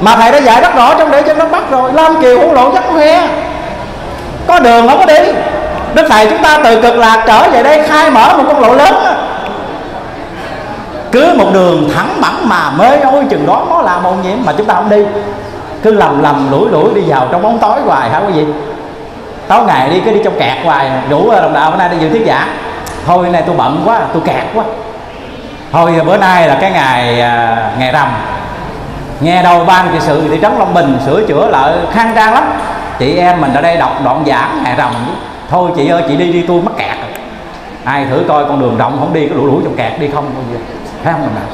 Mà thầy đã dạy rất rõ trong để cho nó bắt rồi. Lam kiều hữu lộ chắc hoe có đường không có đi đức thầy chúng ta từ cực lạc trở về đây khai mở một con lộ lớn cứ một đường thẳng bẳng mà mới ôi chừng đó nó là mầu nhiễm mà chúng ta không đi. Cứ lầm lầm lủi lủi đi vào trong bóng tối hoài hả quý vị? Tối ngày đi cứ đi trong kẹt hoài rủ đồng đạo bữa nay đi dự thuyết giả. Thôi nay tôi bận quá tôi kẹt quá. Thôi bữa nay là cái ngày à, ngày rằm. Nghe đâu ban trị sự thị trấn long bình sửa chữa lại khang trang lắm. Chị em mình ở đây đọc đoạn giảng ngày rằm thôi chị ơi, chị đi đi, tôi mắc kẹt ai thử coi con đường rộng không đi, có lũ lũ trong kẹt đi không? Bao giờ thấy không nào?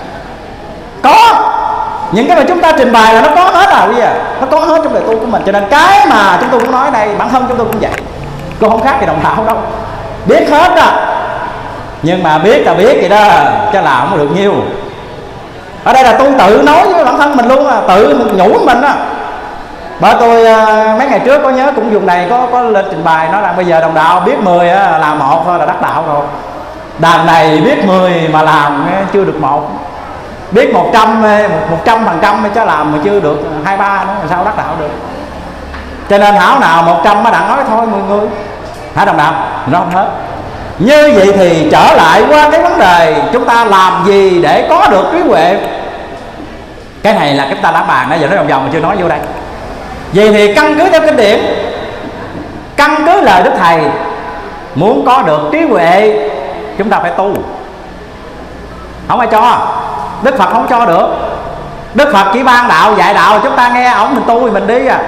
Có! Những cái mà chúng ta trình bày là nó có hết à bây giờ. Nó có hết trong đời tu của mình. Cho nên cái mà chúng tôi cũng nói đây, bản thân chúng tôi cũng vậy. Cô không khác gì đồng thảo đâu. Biết hết đó nhưng mà biết là biết vậy đó cho là không được nhiêu ở đây là tôi tự nói với bản thân mình luôn à tự nhủ mình á bởi tôi à, mấy ngày trước có nhớ cũng dùng này, có có lên trình bày nói là bây giờ đồng đạo biết 10 là làm một thôi là đắc đạo rồi. Đàn này biết 10 mà làm à, chưa được một. Biết 100 à, một trăm phần trăm mới cho làm mà chưa được hai, ba nữa sao đắc đạo được. Cho nên hảo nào 100 mới đã nói thôi 10 người. Hả đồng đạo? Nó không hết. Như vậy thì trở lại qua cái vấn đề, chúng ta làm gì để có được trí huệ? Cái này là chúng ta đã bàn nãy giờ nói vòng vòng mà chưa nói vô đây vậy thì căn cứ theo kinh điển căn cứ lời đức thầy muốn có được trí huệ chúng ta phải tu. Không ai cho. Đức phật không cho được. Đức phật chỉ ban đạo dạy đạo chúng ta nghe ổng mình tu thì mình đi à.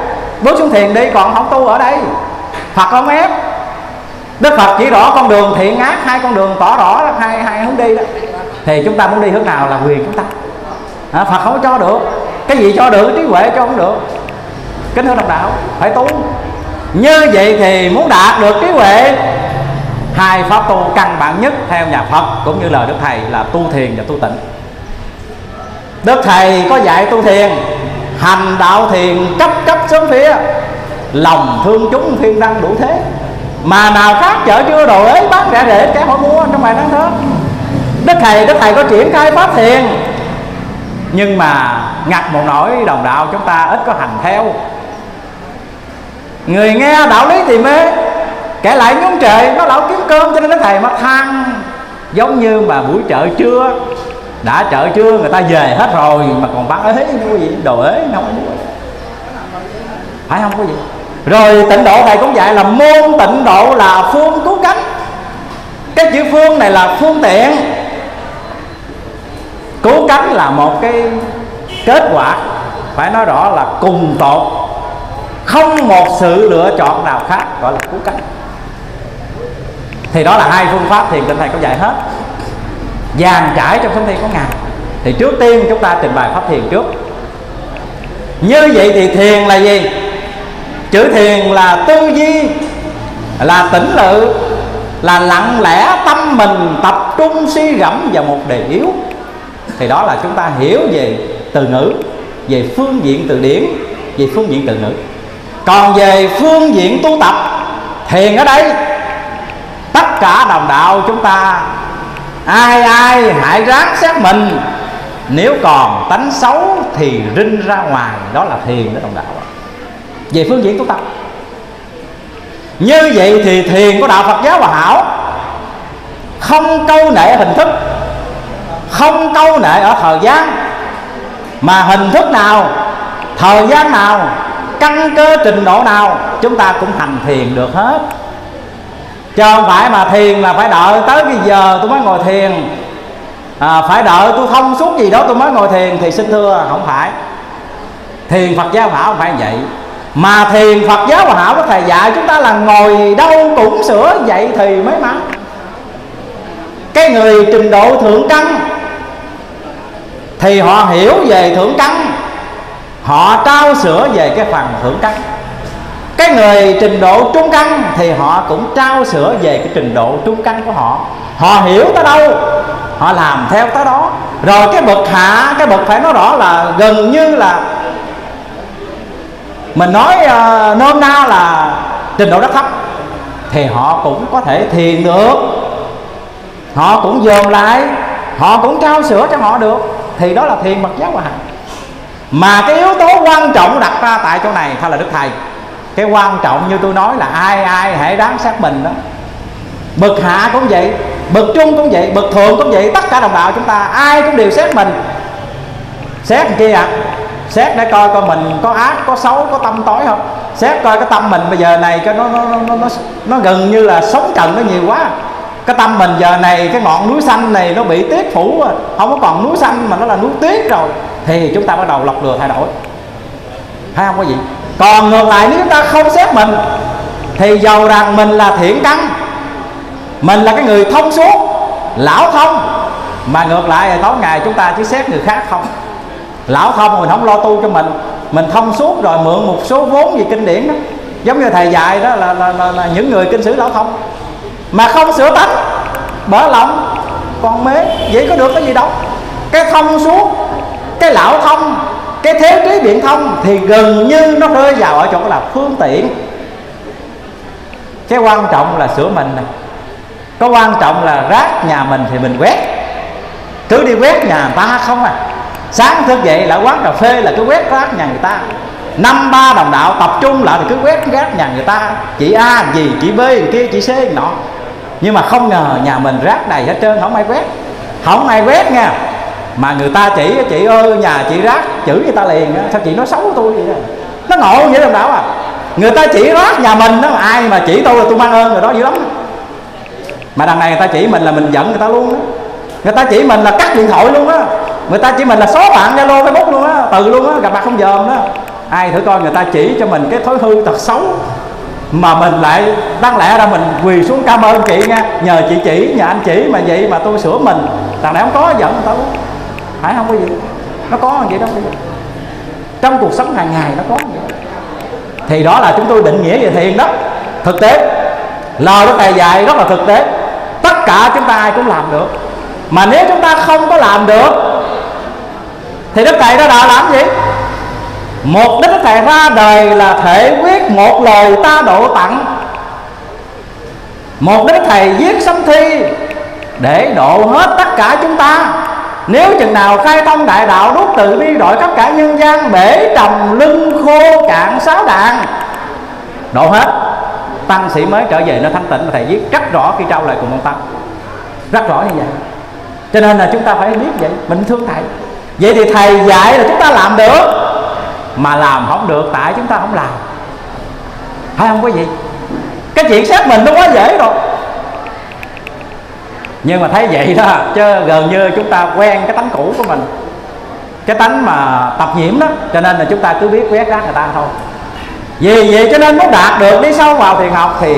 Bước xuống thiền đi còn không tu ở đây. Phật không ép. Đức phật chỉ rõ con đường thiện ác hai con đường tỏ rõ hai hai hướng đi đó. Thì chúng ta muốn đi hướng nào là quyền chúng ta. À, phật không cho được. Cái gì cho được? Trí huệ cho không được kính thưa đồng đạo phải tu như vậy thì muốn đạt được trí huệ, hai pháp tu căn bản nhất theo nhà phật cũng như lời đức thầy là tu thiền và tu tịnh. Đức thầy có dạy tu thiền, hành đạo thiền cấp cấp sớm phía, lòng thương chúng thiên đăng đủ thế. Mà nào khác chở chưa đồ ấy bán rẻ rẻ kẻ hỏi mua trong bài năng thớt. Đức thầy đức thầy có triển khai pháp thiền, nhưng mà ngặt một nỗi đồng đạo chúng ta ít có hành theo người nghe đạo lý thì mê kẻ lại nhúng trời, nó lão kiếm cơm cho nên nó thầy mất than, giống như mà buổi chợ trưa, đã chợ trưa người ta về hết rồi, mà còn bán ế như quý vị đồ ế không có phải không, có gì? Rồi tịnh độ thầy cũng dạy là môn tịnh độ là phương cứu cánh. Cái chữ phương này là phương tiện. Cứu cánh là một cái kết quả, phải nói rõ là cùng tột không một sự lựa chọn nào khác, gọi là cứu cánh. Thì đó là hai phương pháp thiền định thầy có dạy hết. Dàn trải trong sống thiền của ngài thì trước tiên chúng ta trình bày pháp thiền trước. Như vậy thì thiền là gì? Chữ thiền là tư duy, là tĩnh lự, là lặng lẽ tâm mình tập trung suy gẫm vào một đề yếu. Thì đó là chúng ta hiểu về từ ngữ, về phương diện từ điển, về phương diện từ ngữ còn về phương diện tu tập, thiền ở đây, tất cả đồng đạo chúng ta, ai ai hãy ráng xét mình. Nếu còn tánh xấu thì rinh ra ngoài, đó là thiền đó đồng đạo về phương diện tu tập. Như vậy thì thiền của đạo phật giáo hòa hảo không câu nệ hình thức, không câu nệ ở thời gian, mà hình thức nào, thời gian nào căn cơ trình độ nào chúng ta cũng hành thiền được hết. Chứ không phải mà thiền là phải đợi tới cái giờ tôi mới ngồi thiền. À, phải đợi tôi thông suốt gì đó tôi mới ngồi thiền thì xin thưa không phải. Thiền phật giáo hảo không phải vậy. Mà thiền phật giáo hòa hảo có thầy dạy chúng ta là ngồi đâu cũng sửa vậy thì mới mắn cái người trình độ thượng căn thì họ hiểu về thượng căn họ trao sửa về cái phần hưởng căn cái người trình độ trung căn thì họ cũng trao sửa về cái trình độ trung căn của họ. Họ hiểu tới đâu họ làm theo tới đó. Rồi cái bậc hạ cái bậc phải nói rõ là gần như là mình nói uh, nôm na là trình độ rất thấp thì họ cũng có thể thiền được. Họ cũng dồn lại họ cũng trao sửa cho họ được. Thì đó là thiền bậc giáo hòa hạnh mà cái yếu tố quan trọng đặt ra tại chỗ này thay là đức thầy. Cái quan trọng như tôi nói là ai ai hãy đáng xác mình đó. Bậc hạ cũng vậy bậc trung cũng vậy bậc thượng cũng vậy tất cả đồng đạo chúng ta ai cũng đều xét mình. Xét kia ạ? À, xét để coi coi mình có ác có xấu có tâm tối không? Xét coi cái tâm mình bây giờ này cái nó nó nó nó nó gần như là sống trần nó nhiều quá. Cái tâm mình giờ này cái ngọn núi xanh này nó bị tuyết phủ rồi không có còn núi xanh mà nó là núi tuyết rồi thì chúng ta bắt đầu lọc lừa thay đổi. Thấy không có gì? Còn ngược lại nếu chúng ta không xét mình thì giàu rằng mình là thiện căn mình là cái người thông suốt lão thông. Mà ngược lại tối ngày chúng ta chỉ xét người khác không. Lão thông mình không lo tu cho mình mình thông suốt rồi mượn một số vốn gì kinh điển đó. Giống như thầy dạy đó là, là, là, là những người kinh sử lão thông. Mà không sửa tánh bỡ lòng còn mế vậy có được cái gì đâu. Cái thông suốt cái lão thông, cái thế trí biện thông thì gần như nó rơi vào ở chỗ là phương tiện. Cái quan trọng là sửa mình này. Có quan trọng là rác nhà mình thì mình quét. Cứ đi quét nhà người ta không à. Sáng thức dậy là quán cà phê là cứ quét rác nhà người ta. Năm ba đồng đạo tập trung lại thì cứ quét rác nhà người ta. Chị a gì, chị b kia, chị c nọ. Nhưng mà không ngờ nhà mình rác đầy hết trơn, không ai quét. Không ai quét nha mà người ta chỉ, chị ơi, nhà chị rác chửi người ta liền. Sao chị nói xấu tôi vậy đó? Nó ngộ vậy đồng đạo à. Người ta chỉ rác nhà mình đó, ai mà chỉ tôi là tôi mang ơn rồi đó dữ lắm. Mà đằng này người ta chỉ mình là mình giận người ta luôn đó. Người ta chỉ mình là cắt điện thoại luôn á. Người ta chỉ mình là xóa bạn zalo, facebook luôn á, từ luôn á, gặp mặt không dòm đó. Ai thử coi người ta chỉ cho mình cái thói hư tật xấu, mà mình lại đáng lẽ ra mình quỳ xuống cảm ơn chị nha. Nhờ chị chỉ, nhờ anh chỉ mà vậy mà tôi sửa mình. Đằng này không có giận tao phải không có gì nó có vậy đâu trong cuộc sống hàng ngày nó có vậy. Thì đó là chúng tôi định nghĩa về thiền đó. Thực tế, lời của thầy dạy rất là thực tế. Tất cả chúng ta ai cũng làm được. Mà nếu chúng ta không có làm được, thì đức thầy đã đã làm gì? Một đức thầy ra đời là thể quyết một lời ta độ tặng. Một đức thầy viết sấm thi để độ hết tất cả chúng ta nếu chừng nào khai thông đại đạo đúc tự bi đội tất cả nhân gian, bể trầm lưng khô cạn sáu đàn độ hết. Tăng sĩ mới trở về nó thanh tịnh thầy viết rất rõ khi trao lại cùng ông tăng. Rất rõ như vậy. Cho nên là chúng ta phải biết vậy, mình thương thầy. Vậy thì thầy dạy là chúng ta làm được. Mà làm không được, tại chúng ta không làm. Phải không có gì cái chuyện xét mình nó quá dễ rồi nhưng mà thấy vậy đó, chứ gần như chúng ta quen cái tánh cũ của mình. Cái tánh mà tập nhiễm đó, cho nên là chúng ta cứ biết quét rác người ta thôi. Vì vậy cho nên muốn đạt được đi sâu vào thiền học thì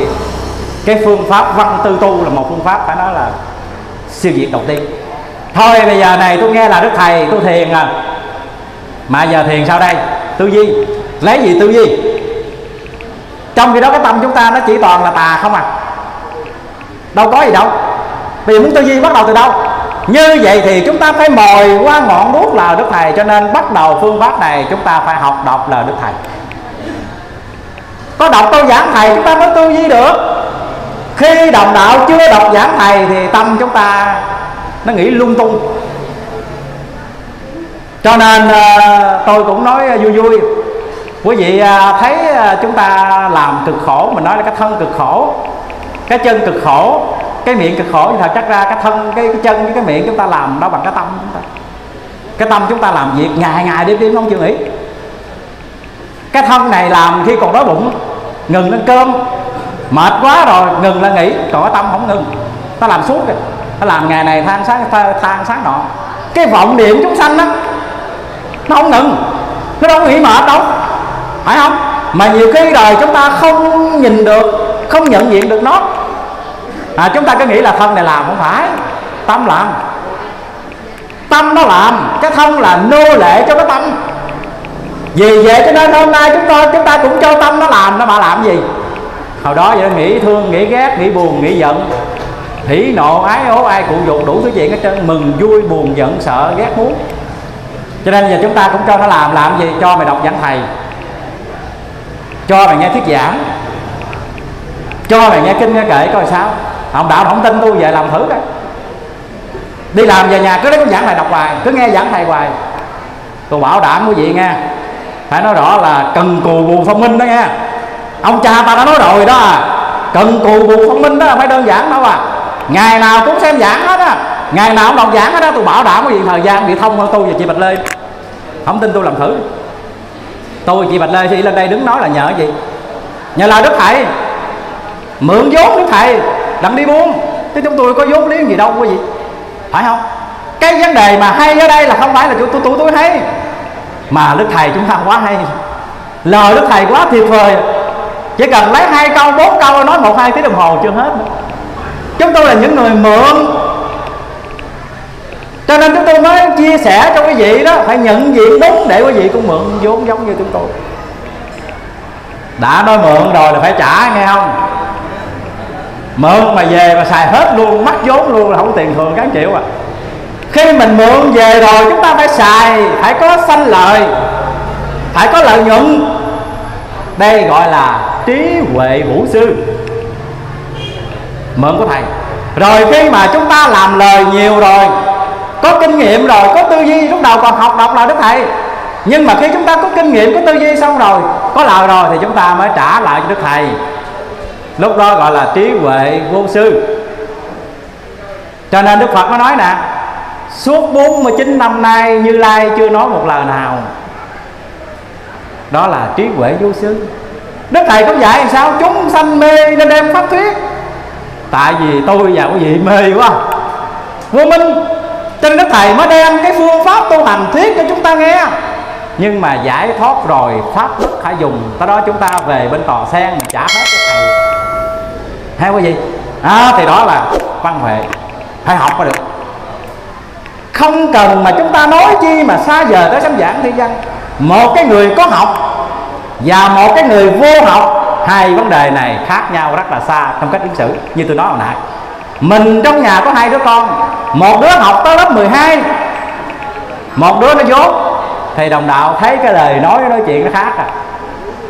cái phương pháp văn tư tu là một phương pháp phải nói là siêu việt đầu tiên. Thôi bây giờ này tôi nghe là đức thầy, tôi thiền à. Mà giờ thiền sao đây? Tư duy. Lấy gì tư duy? Trong khi đó cái tâm chúng ta nó chỉ toàn là tà không à. Đâu có gì đâu vì muốn tư duy bắt đầu từ đâu? Như vậy thì chúng ta phải mồi qua ngọn đuốc lời đức thầy, cho nên bắt đầu phương pháp này chúng ta phải học đọc lời đức thầy. Có đọc câu giảng thầy chúng ta mới tư duy được. Khi đồng đạo chưa đọc giảng thầy thì tâm chúng ta nó nghĩ lung tung. Cho nên ờ, tôi cũng nói vui vui. Quý vị ờ, thấy ờ, chúng ta làm cực khổ, mình nói là cái thân cực khổ, cái chân cực khổ cái miệng cực khổ nhưng thật chắc ra cái thân cái, cái chân với cái miệng chúng ta làm đó bằng cái tâm chúng ta. Cái tâm chúng ta làm việc ngày ngày đêm đêm không chịu nghỉ. Cái thân này làm khi còn đói bụng ngừng lên cơm mệt quá rồi ngừng là nghỉ còn cái tâm không ngừng. Nó làm suốt rồi. Nó làm ngày này than sáng than sáng nọ. Cái vọng niệm chúng sanh đó nó không ngừng. Nó đâu nghỉ mệt đâu. Phải không? Mà nhiều khi đời chúng ta không nhìn được không nhận diện được nó à, chúng ta cứ nghĩ là thân này làm không phải. Tâm làm. Tâm nó làm cái thân là nô lệ cho cái tâm. Vì vậy cho nên hôm nay chúng ta chúng ta cũng cho tâm nó làm nó mà làm gì? Hồi đó vậy nghĩ thương nghĩ ghét nghĩ buồn nghĩ giận. Hỉ nộ ái ố ai cụ dục đủ thứ chuyện hết trơn. Mừng vui buồn giận sợ ghét muốn. Cho nên giờ chúng ta cũng cho nó làm làm gì? Cho mày đọc giảng thầy. Cho mày nghe thuyết giảng. Cho mày nghe kinh nghe kể coi sao ông đạo không tin tôi, về làm thử coi. Đi làm về nhà cứ lấy giảng thầy đọc hoài, cứ nghe giảng thầy hoài. Tôi bảo đảm quý vị nghe, phải nói rõ là cần cù bù phong minh đó nghe. Ông cha ta đã nói rồi đó à cần cù bù phong minh đó là phải đơn giản đâu à. Ngày nào cũng xem giảng hết á, ngày nào cũng đọc giảng hết á, tôi bảo đảm quý vị thời gian bị thông hơn tôi và chị bạch lê. Không tin tôi làm thử. Tôi, chị bạch lê chị lên đây đứng nói là nhờ gì? Nhờ lời đức thầy. Mượn vốn đức thầy đặng đi buôn chứ chúng tôi có vốn liếng gì đâu quý vị. Phải không? Cái vấn đề mà hay ở đây là không phải là tôi tôi tôi, tôi hay. Mà đức thầy chúng ta quá hay. Lời đức thầy quá tuyệt vời. Chỉ cần lấy hai câu bốn câu nói một hai tiếng đồng hồ chưa hết. Chúng tôi là những người mượn. Cho nên chúng tôi mới chia sẻ cho quý vị đó phải nhận diện đúng để quý vị cũng mượn vốn giống như chúng tôi. Đã nói mượn rồi là phải trả nghe không? Mượn mà về mà xài hết luôn, mất vốn luôn là không tiền thường cán chịu à khi mình mượn về rồi, chúng ta phải xài, phải có sanh lợi phải có lợi nhuận. Đây gọi là trí huệ vũ sư. Mượn của thầy. Rồi khi mà chúng ta làm lời nhiều rồi, có kinh nghiệm rồi, có tư duy, lúc đầu còn học đọc lời đức thầy. Nhưng mà khi chúng ta có kinh nghiệm, có tư duy xong rồi, có lời rồi thì chúng ta mới trả lại cho đức thầy lúc đó gọi là trí huệ vô sư. Cho nên đức phật mới nói nè, suốt 49 năm nay như lai chưa nói một lời nào. Đó là trí huệ vô sư. Đức thầy có dạy làm sao? Chúng sanh mê nên đem pháp thuyết. Tại vì tôi và quý vị mê quá. Vô minh. Cho nên đức thầy mới đem cái phương pháp tu hành thuyết cho chúng ta nghe. Nhưng mà giải thoát rồi, pháp đức phải dùng. Tới đó chúng ta về bên tòa sen trả hết cái thầy hay quý vị à, thì đó là văn huệ. Phải học mới được. Không cần mà chúng ta nói chi mà xa giờ tới sấm giảng thế gian một cái người có học và một cái người vô học hai vấn đề này khác nhau rất là xa trong cách ứng xử như tôi nói hồi nãy. Mình trong nhà có hai đứa con một đứa học tới lớp 12 một đứa nó dốt. Thì đồng đạo thấy cái lời nói nói chuyện nó khác à.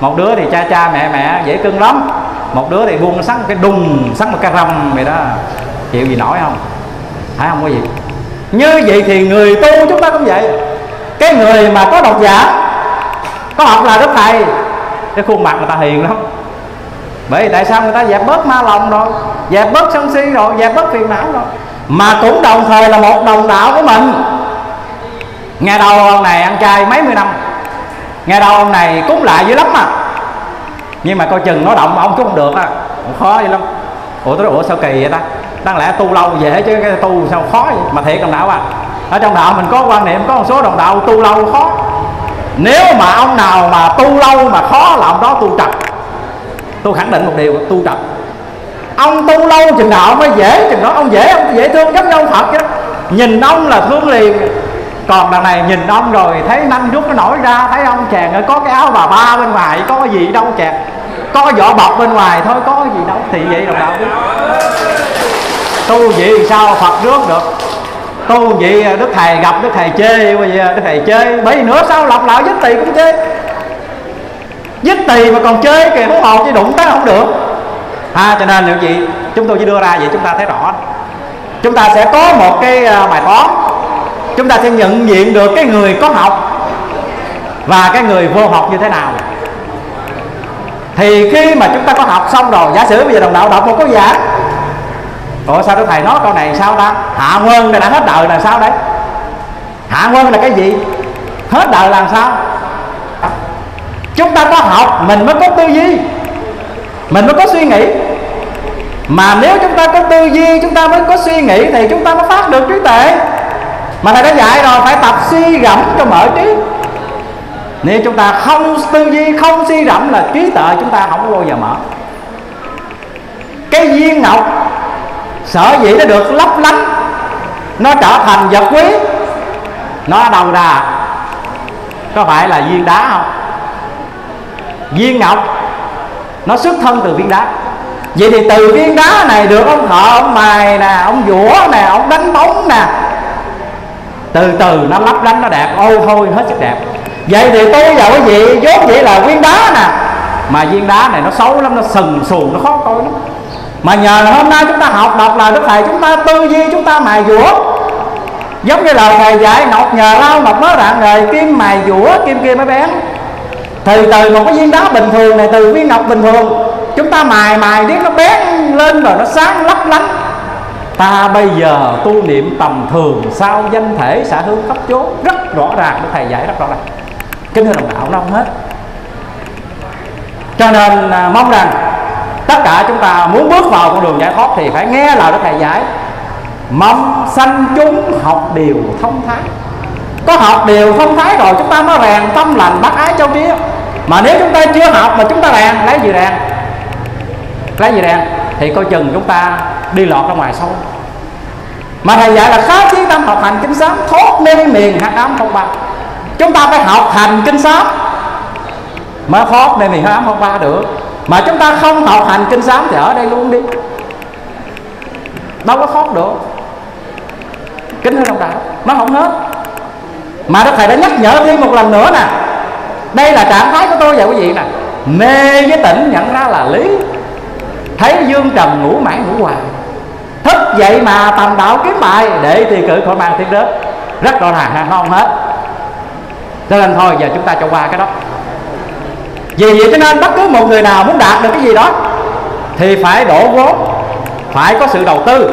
Một đứa thì cha cha mẹ mẹ dễ cưng lắm một đứa thì buông sắn cái đùng, sắn một cái râm vậy đó. Chịu gì nổi không? Phải không có gì như vậy thì người tu chúng ta cũng vậy. Cái người mà có độc giả, có học là đức thầy. Cái khuôn mặt người ta hiền lắm. Bởi vì tại sao người ta dẹp bớt ma lòng rồi, dẹp bớt sân si rồi, dẹp bớt phiền não rồi? Mà cũng đồng thời là một đồng đạo của mình. Nghe đâu ông này ăn chay mấy mươi năm. Nghe đâu ông này cúng lại dữ lắm à nhưng mà coi chừng nó động mà ông cũng không được à. á khó vậy lắm. Ủa, tôi nói, ủa, sao kỳ vậy ta? Đáng lẽ tu lâu dễ chứ, cái tu sao khó vậy? Mà thiệt đồng đạo à. Ở trong đạo mình có quan niệm, có một số đồng đạo tu lâu khó. Nếu mà ông nào mà tu lâu mà khó là ông đó tu trật. Tôi khẳng định một điều, tu trật. Ông tu lâu chừng nào mới dễ, chừng đó ông dễ ông dễ thương giống như ông phật chứ nhìn ông là thương liền còn đằng này nhìn ông rồi, thấy năm rút nó nổi ra, thấy ông chàng có cái áo bà ba bên ngoài, có cái gì đâu chàng có vỏ bọc bên ngoài thôi, có gì đâu. Thì vậy đồng đạo tu vậy sao phật rước được? Tu vậy à, đức thầy gặp đức thầy chê, bây giờ đức thầy chê bởi vì nữa sao lọc lại dứt tỳ cũng chê. Dứt tỳ mà còn chê kìa hú hồn chứ đụng tới không được. Ha, cho nên liệu gì chúng tôi chỉ đưa ra vậy chúng ta thấy rõ. Chúng ta sẽ có một cái à, bài toán chúng ta sẽ nhận diện được cái người có học và cái người vô học như thế nào. Thì khi mà chúng ta có học xong rồi, giả sử bây giờ đồng đạo đọc một câu giảng, ủa, sao đức thầy nói câu này sao ta? Hạ quân này đã hết đời là sao đấy? Hạ quân là cái gì? Hết đời làm sao? Chúng ta có học, mình mới có tư duy. Mình mới có suy nghĩ. Mà nếu chúng ta có tư duy, chúng ta mới có suy nghĩ thì chúng ta mới phát được trí tuệ mà thầy đã dạy rồi, phải tập suy gẫm cho mở trí. Nếu chúng ta không, tư duy không suy gẫm là trí tuệ chúng ta không bao giờ mở. Cái viên ngọc, sở dĩ nó được lấp lánh, nó trở thành vật quý, nó đầu ra có phải là viên đá không? Viên ngọc, nó xuất thân từ viên đá. Vậy thì từ viên đá này được ông thợ, ông mài nè, ông vũa nè, ông đánh bóng nè từ từ, nó lấp lánh, nó đẹp ôi thôi, hết sức đẹp. Vậy thì tôi và quý vị vốn vậy là viên đá nè. Mà viên đá này nó xấu lắm, nó sừng sùn nó khó coi lắm. Mà nhờ là hôm nay chúng ta học đọc là đức thầy, chúng ta tư duy, chúng ta mài dũa. Giống như là thầy dạy ngọc nhờ lau ngọc nó rạng rồi kim mài dũa, kim kia mới bén. Thì từ một cái viên đá bình thường này, từ viên ngọc bình thường. Chúng ta mài mài đến nó bén lên rồi nó sáng lấp lánh ta bây giờ tu niệm tầm thường sao danh thể xả hương khắp chốn? Rất rõ ràng đức thầy giải rất rõ ràng. Kính thưa đồng đạo nó không hết. Cho nên à, mong rằng tất cả chúng ta muốn bước vào con đường giải thoát thì phải nghe lời đức thầy giải mong sanh chúng học điều thông thái. Có học điều thông thái rồi chúng ta mới rèn tâm lành bác ái châu trí mà nếu chúng ta chưa học mà chúng ta rèn lấy gì rèn? Lấy gì rèn? Thì coi chừng chúng ta đi lọt ra ngoài sâu mà thầy dạy là khá chí tâm học hành kinh sám thoát mê miền hạt ám không ba. Chúng ta phải học hành kinh sám. Mới thoát mê miền hạt ám không ba được. Mà chúng ta không học hành kinh sám thì ở đây luôn đi. Đâu có thoát được. Kính thưa đồng đạo, nó không hết. Mà đức thầy đã nhắc nhở thêm một lần nữa nè. Đây là trạng thái của tôi và quý vị nè. Mê với tỉnh nhận ra là lý. Thấy dương trần ngủ mãi ngủ hoài thức dậy mà tầm đạo kiếm bài, để thi cử khỏi mang tiếng đế rất rõ ràng, ha không hết. Cho nên thôi, giờ chúng ta cho qua cái đó. Vì vậy cho nên bất cứ một người nào muốn đạt được cái gì đó, thì phải đổ vốn, phải có sự đầu tư.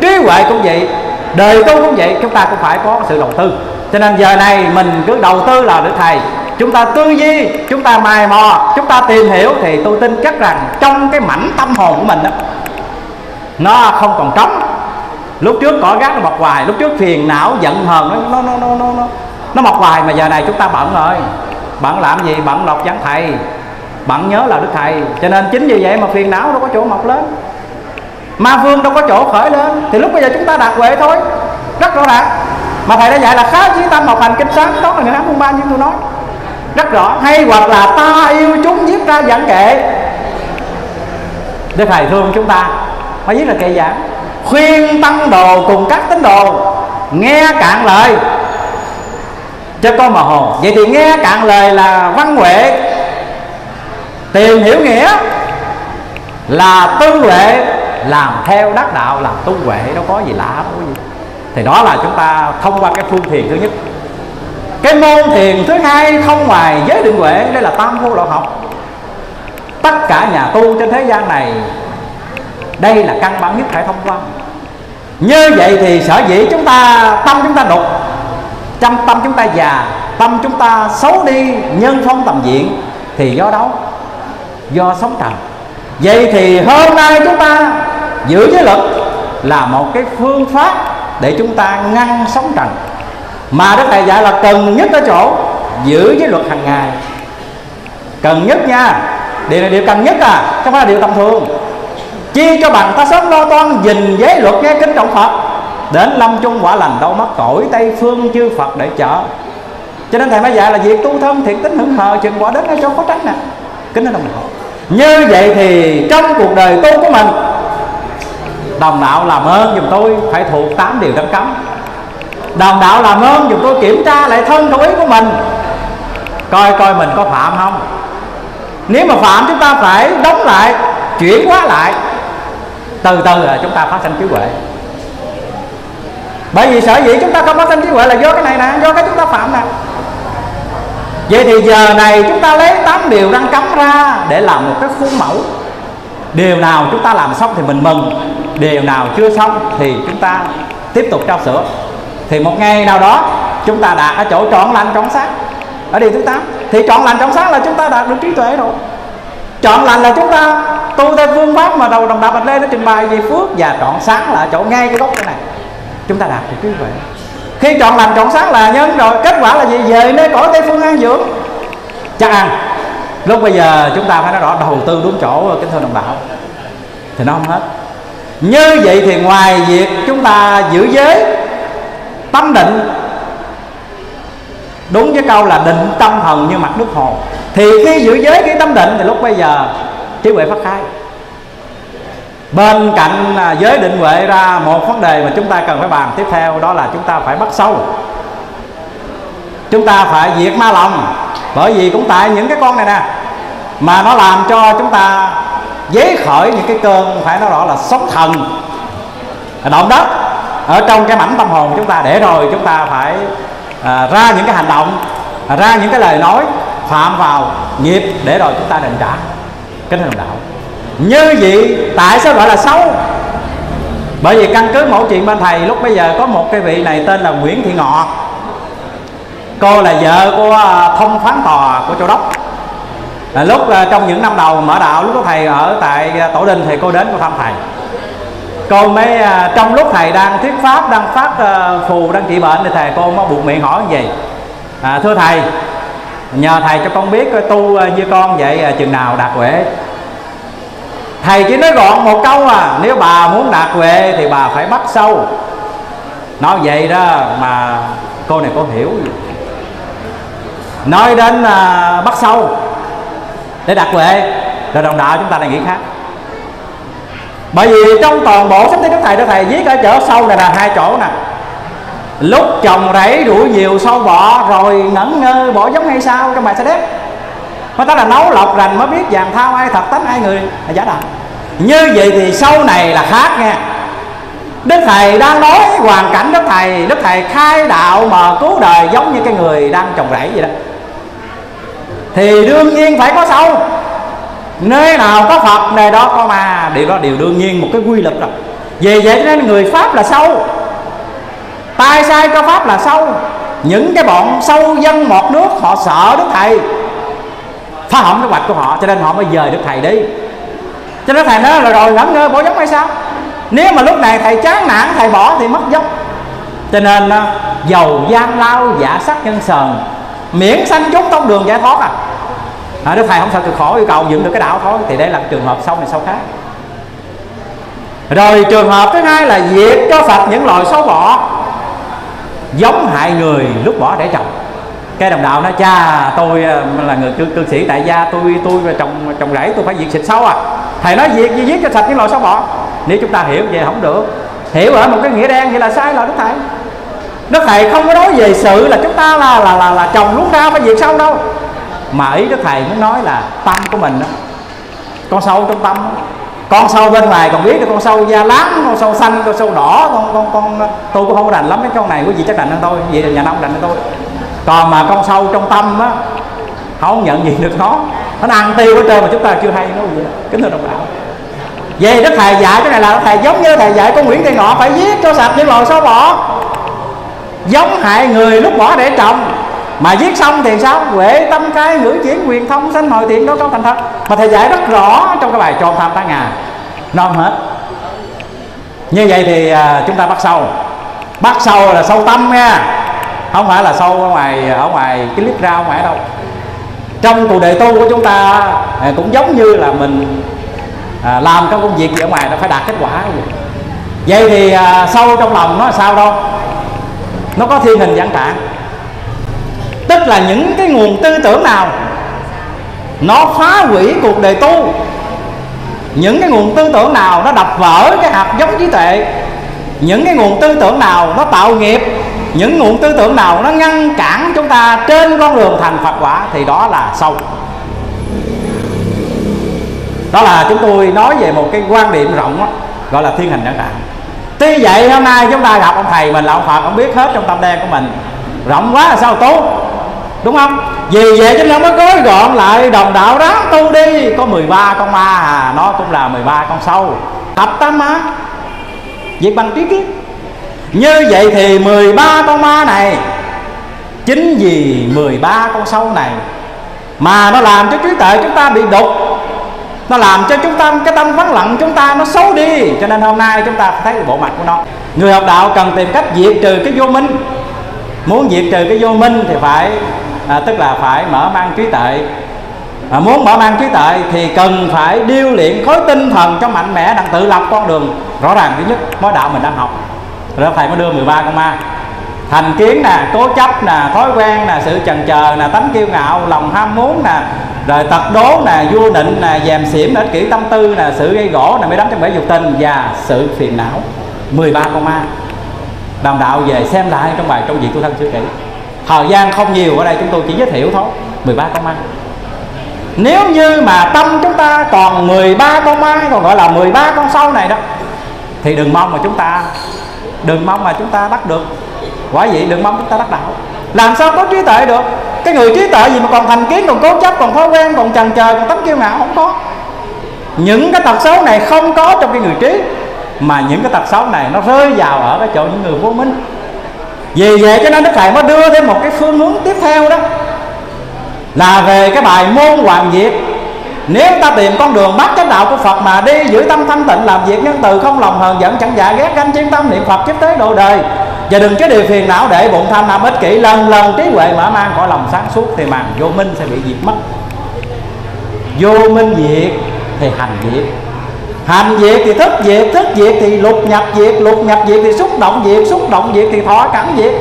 Trí huệ cũng vậy, đời tu cũng vậy, chúng ta cũng phải có sự đầu tư. Cho nên giờ này mình cứ đầu tư là được thầy. Chúng ta tư duy, chúng ta mài mò, chúng ta tìm hiểu thì tôi tin chắc rằng trong cái mảnh tâm hồn của mình đó nó không còn trống. Lúc trước cỏ gác nó mọc hoài, lúc trước phiền não giận hờn, nó nó nó nó nó nó mọc hoài mà giờ này chúng ta bận rồi. Bận làm gì? Bận đọc giảng thầy. Bận nhớ là đức thầy. Cho nên chính vì vậy mà phiền não đâu có chỗ mọc lên. Ma vương đâu có chỗ khởi lên. Thì lúc bây giờ chúng ta đạt huệ thôi. Rất rõ ràng. Mà thầy đã dạy là khá chí tâm học hành kinh sáng. Đó là người ám môn ba như tôi nói. Rất rõ. Hay hoặc là ta yêu chúng viết ra giảng kệ. Đức thầy thương chúng ta phải viết là kệ giảng khuyên tăng đồ cùng các tín đồ. Nghe cạn lời. Cho con mà hồ. Vậy thì nghe cạn lời là văn huệ. Tìm hiểu nghĩa. Là tư huệ. Làm theo đắc đạo. Làm tu huệ. Đâu có gì lạ, đâu có gì. Thì đó là chúng ta thông qua cái phương thiền thứ nhất. Cái môn thiền thứ hai không ngoài giới định huệ. Đây là tam vô lậu học. Tất cả nhà tu trên thế gian này đây là căn bản nhất phải thông qua như vậy thì sở dĩ chúng ta tâm chúng ta đục trong tâm chúng ta già, tâm chúng ta xấu đi, nhân phong tầm diện, thì do đâu? Do sống trần. Vậy thì hôm nay chúng ta giữ giới luật là một cái phương pháp để chúng ta ngăn sống trần. Mà đức thầy dạy là cần nhất ở chỗ giữ giới luật hàng ngày. Cần nhất nha. Điều này điều cần nhất à không phải là điều tầm thường chi cho bằng ta sớm lo toan, gìn giới luật nghe kính trọng phật. Đến lâm chung quả lành đâu mất cõi tây phương chư phật để chở. Cho nên thầy mới dạy là việc tu thân thiện tính hưởng hờ, chừng quả đến nó chỗ có tránh nè. Kính nó đồng đạo. Như vậy thì trong cuộc đời tu của mình, đồng đạo làm ơn giùm tôi phải thuộc tám điều trong cấm. Đồng đạo làm ơn giùm tôi kiểm tra lại thân khẩu ý của mình, coi coi mình có phạm không. Nếu mà phạm chúng ta phải đóng lại, chuyển hóa lại từ từ là chúng ta phát sanh trí huệ. Bởi vì sở dĩ chúng ta không phát sanh trí huệ là do cái này nè, do cái chúng ta phạm nè. Vậy thì giờ này chúng ta lấy tám điều răng cấm ra để làm một cái khuôn mẫu. Điều nào chúng ta làm xong thì mình mừng, điều nào chưa xong thì chúng ta tiếp tục trao sữa thì một ngày nào đó chúng ta đạt ở chỗ trọn lành, trọn sáng ở điều thứ 8 thì trọn lành, trọn sáng là chúng ta đạt được trí tuệ rồi. Trọn lành là chúng ta tu theo phương pháp mà đầu đồng đạo bạch lê nó trình bày về phước và trọn sáng là chỗ ngay cái gốc cái này. Chúng ta đạt được trí tuệ khi chọn lành, chọn sáng là nhân rồi, kết quả là gì? Về nơi cõi tây phương an dưỡng. Chắc ăn. Lúc bây giờ chúng ta phải nói rõ, đầu tư đúng chỗ kính thưa đồng đạo thì nó không hết. Như vậy thì ngoài việc chúng ta giữ giới tâm định, đúng với câu là định tâm thần như mặt nước hồ. Thì khi giữ giới cái tâm định thì lúc bây giờ trí huệ phát khai. Bên cạnh à, giới định huệ ra một vấn đề mà chúng ta cần phải bàn tiếp theo đó là chúng ta phải bắt sâu. Chúng ta phải diệt ma lòng bởi vì cũng tại những cái con này nè mà nó làm cho chúng ta dấy khởi những cái cơn phải nói rõ là sóng thần. Động đất ở trong cái mảnh tâm hồn của chúng ta để rồi chúng ta phải à, ra những cái hành động à, ra những cái lời nói phạm vào nghiệp để rồi chúng ta đền trả cái đồng đạo. Như vậy tại sao gọi là xấu? Bởi vì căn cứ mẫu chuyện bên thầy lúc bây giờ có một cái vị này tên là Nguyễn Thị Ngọ. Cô là vợ của à, thông phán tòa của châu đốc. À, lúc trong những năm đầu mở đạo lúc có thầy ở tại à, tổ đình thì cô đến cô thăm thầy. Cô mới à, trong lúc thầy đang thuyết pháp đang phát phù đang trị bệnh thì thầy cô mới buộc miệng hỏi gì à, thưa thầy nhờ thầy cho con biết ờ, tu ờ, như con vậy ờ, chừng nào đạt huệ. Thầy chỉ nói gọn một câu à nếu bà muốn đạt huệ thì bà phải bắt sâu. Nói vậy đó mà cô này có hiểu. Gì nói đến à, bắt sâu để đạt huệ rồi đồng đạo chúng ta lại nghĩ khác. Bởi vì trong toàn bộ sách tiếng đức thầy đó thầy viết ở chỗ sâu này là hai chỗ nè lúc trồng rẫy đuổi diều sâu bọ, rồi ngẩn ngơ bỏ giống hay sao trong bài sa đéc mà ta là nấu lọc rành mới biết vàng thao ai thật, tánh ai người. Là giả đạo. Như vậy thì sau này là khác nha. Đức thầy đang nói hoàn cảnh đức thầy đức thầy khai đạo mà cứu đời giống như cái người đang trồng rẫy vậy đó. Thì đương nhiên phải có sâu nơi nào có phật này đó có ma. Điều đó điều đương nhiên một cái quy luật rồi. Vì vậy nên người pháp là sâu tai sai cho pháp là sâu? Những cái bọn sâu dân một nước họ sợ đức thầy. Phá hỏng cái hoạch của họ cho nên họ mới dời đức thầy đi. Cho nên thầy nói là rồi ngẩn ngơ bỏ giống hay sao? Nếu mà lúc này thầy chán nản thầy bỏ thì mất giống cho nên à, dầu gian lao giả sắc nhân sờn miễn sanh chốt trong đường giải thoát à. À, đức thầy không sợ cực khổ yêu cầu dựng được cái đạo thôi thì đây là trường hợp sau này sau khác. Rồi trường hợp thứ hai là diệt cho phật những loài sâu bọ giống hại người lúc bỏ để trồng. Cái đồng đạo nói cha tôi ờ, là người cư, cư sĩ tại gia tôi tôi trồng trồng rẫy tôi phải diệt xịt sâu à. Thầy nói diệt gì giết cho sạch những loại sâu bọ nếu chúng ta hiểu về không được. Hiểu ở một cái nghĩa đen thì là sai là đức thầy. Đức thầy không có nói về sự là chúng ta là là là, là trồng lúc ra phải diệt sâu đâu. Mà ý đức thầy muốn nói là tâm của mình đó con sâu trong tâm đó con sâu bên ngoài còn biết được con sâu da láng con sâu xanh, con sâu đỏ, con con con, tôi cũng không có rành lắm cái con này, quý vị chắc rành hơn tôi, vậy là nhà nông rành hơn tôi. Còn mà con sâu trong tâm á, không nhận gì được nó. Nó ăn tiêu hết trơn mà chúng ta chưa hay, nó gì kính thưa đồng đạo về đức thầy dạy, cái này là thầy giống như thầy dạy con nguyễn thị ngọ, phải giết cho sạch những loài sâu bọ giống hại người lúc bỏ để trồng, mà giết xong thì sao? Huệ tâm cái ngữ chuyển, quyền thông sanh hồi thiện, đó có thành thật mà thầy giải rất rõ trong cái bài tròn tham tá ngà non hết. Như vậy thì à, chúng ta bắt sâu bắt sâu là sâu tâm nha. Không phải là sâu ở ngoài ở ngoài cái clip ra ngoài đâu. Trong cuộc đời tu của chúng ta à, cũng giống như là mình à, làm các công việc gì ở ngoài nó phải đạt kết quả vậy, vậy thì à, sâu trong lòng nó là sao đâu? Nó có thiên hình dạng trạng tức là những cái nguồn tư tưởng nào nó phá hủy cuộc đời tu. Những cái nguồn tư tưởng nào nó đập vỡ cái hạt giống trí tuệ? Những cái nguồn tư tưởng nào nó tạo nghiệp? Những nguồn tư tưởng nào nó ngăn cản chúng ta trên con đường thành Phật quả? Thì đó là sâu. Đó là chúng tôi nói về một cái quan điểm rộng đó. gọi là thiên hình đẳng đạo tuy vậy, hôm nay chúng ta gặp ông thầy mình là ông phật, ông biết hết trong tâm đen của mình. Rộng quá là sao tốt? Đúng không? Vì vậy cho nên mới gói gọn lại đồng đạo ráng tu đi, có 13 con ma à. Nó cũng là 13 con sâu. Tập tam ma. Việc bằng trí kiến. Như vậy thì 13 con ma này, chính vì 13 con sâu này mà nó làm cho trí tuệ chúng ta bị đục. Nó làm cho chúng ta, cái tâm vắng lặng chúng ta nó xấu đi. Cho nên hôm nay chúng ta thấy bộ mặt của nó. Người học đạo cần tìm cách diệt trừ cái vô minh. Muốn diệt trừ cái vô minh thì phải à, tức là phải mở mang trí tuệ. À, muốn mở mang trí tuệ thì cần phải điêu luyện khối tinh thần cho mạnh mẽ đặng tự lập con đường. Rõ ràng thứ nhất Mới đạo mình đang học. Rồi thầy mới đưa 13 con ma. Thành kiến nè cố chấp nè thói quen nè sự chần chờ nè tánh kiêu ngạo lòng ham muốn nè rồi tật đố nè vua định nè dèm xỉm nè kỹ tâm tư nè sự gây gỗ nè mới đắm trong bể dục tình và sự phiền não. 13 con ma. Đồng đạo về xem lại trong bài trong việc tu thân chữa kỹ thời gian không nhiều, ở đây chúng tôi chỉ giới thiệu thôi. 13 con ma nếu như mà tâm chúng ta còn 13 con ma còn gọi là 13 con sâu này đó, thì đừng mong mà chúng ta, đừng mong mà chúng ta đắc được. Quả vậy đừng mong chúng ta đắc đạo làm sao có trí tuệ được? Cái người trí tuệ gì mà còn thành kiến, còn cố chấp, còn thói quen, còn trần chờ còn tấm kiêu ngạo, không có. Những cái tật xấu này không có trong cái người trí, mà những cái tật xấu này nó rơi vào ở cái chỗ những người vô minh vì vậy cho nên đức thầy mới đưa thêm một cái phương hướng tiếp theo đó. Là về cái bài môn hoàng diệt nếu ta tìm con đường bắt chánh đạo của Phật mà đi giữ tâm thanh tịnh làm việc nhân từ, không lòng hờn giận, chẳng dạ ghét ganh chuyên tâm, niệm Phật kiếp tế độ đời. Và đừng cái điều phiền não để bụng tham lam ích kỷ. Lần lần trí huệ mở mang khỏi lòng sáng suốt thì màn vô minh sẽ bị diệt mất. Vô minh diệt thì hành diệt hành diệt thì thức diệt thức diệt thì lục nhập diệt lục nhập diệt thì xúc động diệt xúc động diệt thì thọ cảm diệt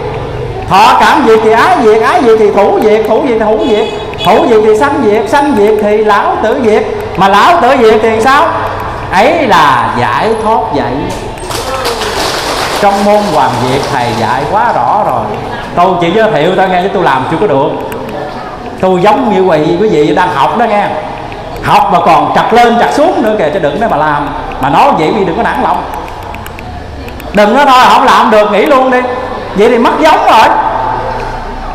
thọ cảm diệt thì ái diệt ái diệt thì thủ diệt thủ diệt thì hữu diệt thủ diệt thì sanh diệt sanh diệt thì lão tử diệt mà lão tử diệt thì sao ấy là giải thoát vậy trong môn hoàng diệt thầy dạy quá rõ rồi tôi chỉ giới thiệu tôi nghe chứ tôi làm chưa có được tôi giống như quý quý vị đang học đó nghe học mà còn chặt lên chặt xuống nữa kìa cho đừng để mà làm. Mà nói vậy thì đừng có nản lòng. Đừng nói thôi không làm được, nghỉ luôn đi. Vậy thì mất giống rồi.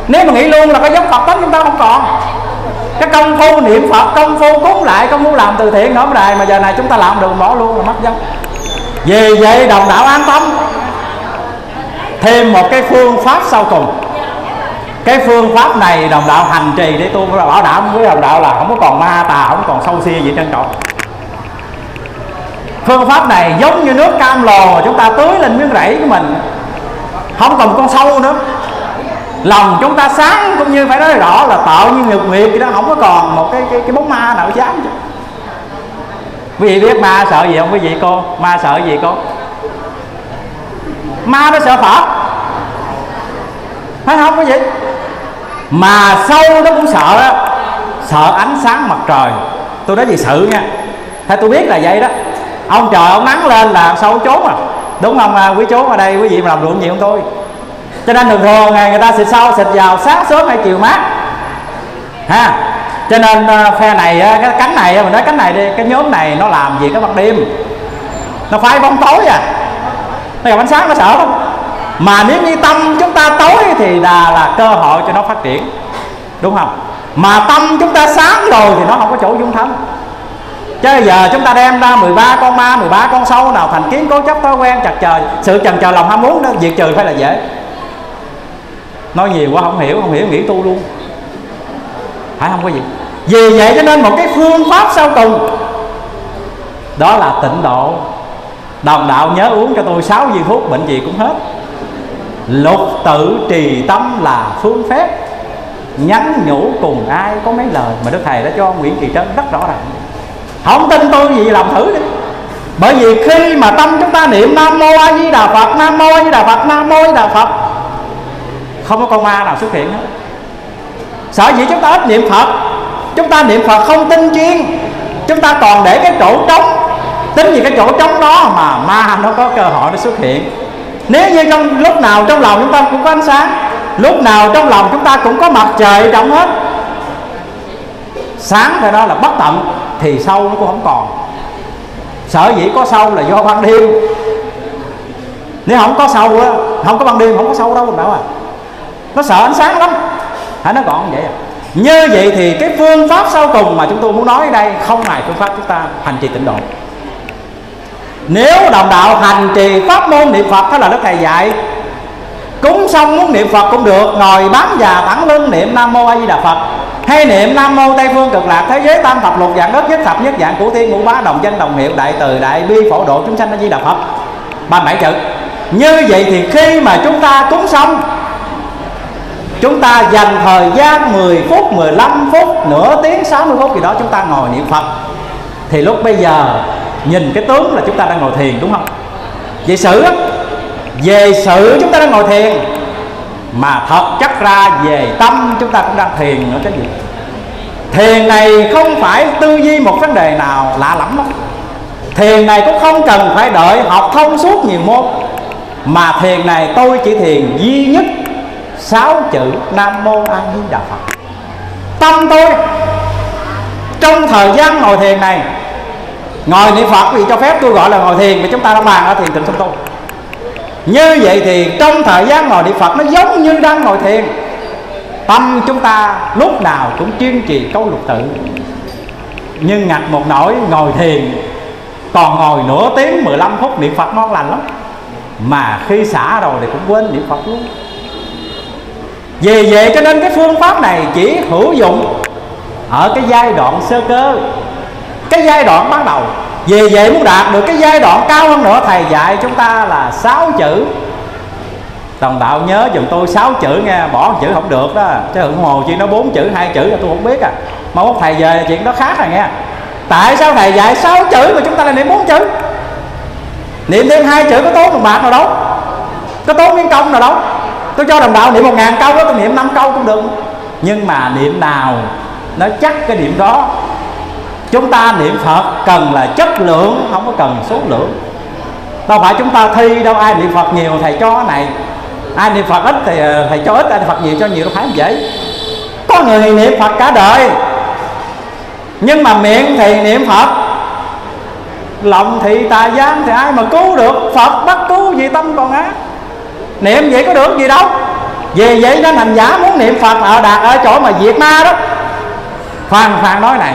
Nếu mà nghĩ luôn là cái giống phật tánh chúng ta không còn. Cái công phu niệm phật, công phu cúng lại, công phu làm từ thiện nữa đài mà giờ này chúng ta làm được bỏ luôn là mất giống. Vì vậy đồng đạo an tâm. Thêm một cái phương pháp sau cùng cái phương pháp này đồng đạo hành trì để tôi bảo đảm với đồng đạo là không có còn ma tà không còn sâu xia gì trân trọng phương pháp này giống như nước cam lồ chúng ta tưới lên miếng rẫy của mình. Không còn con sâu nữa. Lòng chúng ta sáng cũng như phải nói rõ là tạo như nhật nguyệt thì nó không có còn một cái cái, cái bóng ma nào dám chứ. Quý vị biết ma sợ gì không quý vị cô? Ma sợ gì cô? Ma nó sợ phật. Phải không quý vị? Mà sâu nó cũng sợ đó sợ ánh sáng mặt trời. Tôi nói gì sự nha. Thế tôi biết là vậy đó. Ông trời ông nắng lên là sâu trốn à? Đúng không à, quý chú ở đây quý vị mà làm ruộng gì không tôi? Cho nên thường thường ngày người ta xịt sâu xịt vào sáng sớm hay chiều mát. Ha? Cho nên à, phe này à, cái cánh này à, mình nói cánh này đi cái nhóm này nó làm gì cái ban đêm? Nó phai bóng tối à. Nó gặp ánh sáng nó sợ không mà nếu như tâm chúng ta tối thì là là cơ hội cho nó phát triển. Đúng không? Mà tâm chúng ta sáng rồi thì nó không có chỗ dung thân. Chứ giờ chúng ta đem ra 13 con ma 13 con sâu nào thành kiến cố chấp, thói quen, chặt chờ, sự chần chờ lòng ham muốn đó, diệt trừ phải là dễ. Nói nhiều quá không hiểu không hiểu, nghĩ tu luôn. Phải không có gì? Vì vậy cho nên một cái phương pháp sau cùng, đó là tịnh độ. Đồng đạo nhớ uống cho tôi 6 viên thuốc bệnh gì cũng hết lục tự trì tâm là phương phép. Nhắn nhủ cùng ai có mấy lời mà đức thầy đã cho nguyễn kỳ trân rất rõ ràng. Không tin tôi gì làm thử đi. Bởi vì khi mà tâm chúng ta niệm nam mô a di đà phật, nam mô a di đà phật, nam mô a di đà phật, không có con ma nào xuất hiện hết. Sở dĩ chúng ta ít niệm phật, chúng ta niệm phật không tin chuyên. Chúng ta còn để cái chỗ trống. Tính vì cái chỗ trống đó mà ma nó có cơ hội nó xuất hiện nếu như trong lúc nào trong lòng chúng ta cũng có ánh sáng, lúc nào trong lòng chúng ta cũng có mặt trời trong hết. Sáng phải đó là bất tận, thì sâu nó cũng không còn. Sở dĩ có sâu là do ban đêm. Nếu không có sâu á, không có ban đêm, không có sâu đâu bảo à. Nó sợ ánh sáng lắm. Hãy nó gọn vậy à? Như vậy thì cái phương pháp sau cùng mà chúng tôi muốn nói ở đây, không ngoài phương pháp chúng ta hành trì tịnh độ nếu đồng đạo hành trì pháp môn niệm phật đó là đức thầy dạy cúng xong muốn niệm phật cũng được ngồi bám già thẳng lưng niệm nam mô a di đà phật. Hay niệm nam mô tây phương cực lạc thế giới tam thập lục dạng đất nhất thập nhất dạng của thiên ngũ bá đồng danh đồng hiệu đại từ đại bi phổ độ chúng sanh a di đà phật. Ba bảy chữ. Như vậy thì khi mà chúng ta cúng xong Chúng ta dành thời gian 10 phút, 15 phút, nửa tiếng, 60 phút gì đó chúng ta ngồi niệm Phật. Thì lúc bây giờ, nhìn cái tướng là chúng ta đang ngồi thiền, đúng không? Về sự về sự chúng ta đang ngồi thiền, Mà thật chắc ra về tâm chúng ta cũng đang thiền nữa cái gì. Thiền này không phải tư duy một vấn đề nào lạ lắm lắm. Thiền này cũng không cần phải đợi học thông suốt nhiều môn. Mà thiền này tôi chỉ thiền duy nhất sáu chữ nam mô a di đà phật. Tâm tôi trong thời gian ngồi thiền này, ngồi niệm phật, vì cho phép tôi gọi là ngồi thiền mà chúng ta đang bàn ở thiền tịnh sông tu như vậy thì trong thời gian ngồi niệm phật nó giống như đang ngồi thiền. Tâm chúng ta lúc nào cũng chuyên trì câu lục tự nhưng ngặt một nỗi, ngồi thiền, còn ngồi nửa tiếng 15 phút niệm phật ngon lành lắm. Mà khi xả rồi thì cũng quên niệm phật luôn. Vì vậy cho nên cái phương pháp này chỉ hữu dụng ở cái giai đoạn sơ cơ, cái giai đoạn ban đầu. Vì vậy muốn đạt được cái giai đoạn cao hơn nữa, thầy dạy chúng ta là sáu chữ. Đồng đạo nhớ dùm tôi sáu chữ nghe, bỏ chữ không được đó. Chứ hưởng hồ chuyện nó bốn chữ, hai chữ là tôi không biết à. Mà mốt thầy về chuyện đó khác rồi nghe. Tại sao thầy dạy sáu chữ mà chúng ta lại niệm bốn chữ? Niệm thêm hai chữ có tốn một bạc nào đâu. Có tốn miếng công nào đâu. Tôi cho đồng đạo niệm một ngàn câu đó, tôi niệm năm câu cũng được. Nhưng mà niệm nào nó chắc cái điểm đó. Chúng ta niệm phật cần là chất lượng, không có cần số lượng. Đâu phải chúng ta thi đâu, ai niệm phật nhiều thầy cho cái này. Ai niệm phật ít thì ờ, thầy cho ít, ai niệm phật nhiều cho nhiều, đâu phải không dễ có người niệm phật cả đời, nhưng mà miệng thì niệm phật, lòng thì tà giam thì ai mà cứu được? Phật bắt cứu gì tâm còn á niệm vậy có được gì đâu. Về vậy nên hành giả muốn niệm phật ở đạt ở chỗ mà diệt ma đó khoan khoan, nói này.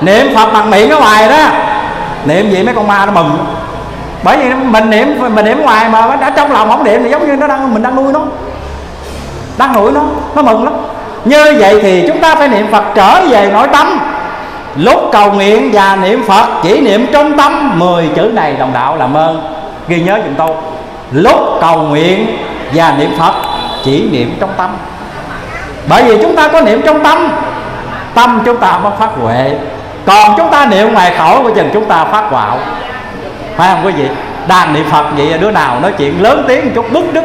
Niệm phật bằng miệng ở ngoài đó. Niệm gì mấy con ma nó mừng. Bởi vì mình niệm mình niệm ngoài mà đã trong lòng không niệm thì giống như nó đang, mình đang nuôi nó. Đang nuôi nó nó mừng lắm. Như vậy thì chúng ta phải niệm phật trở về nội tâm. Lúc cầu nguyện và niệm phật, chỉ niệm trong tâm. 10 chữ này đồng đạo làm ơn ghi nhớ giùm tôi. Lúc cầu nguyện và niệm phật, chỉ niệm trong tâm. Bởi vì chúng ta có niệm trong tâm tâm chúng ta mới phát huệ. Còn chúng ta niệm ngoài khẩu của chừng chúng ta phát quạo. Phải không quý vị? Đang niệm phật vậy, đứa nào nói chuyện lớn tiếng chút bức đứt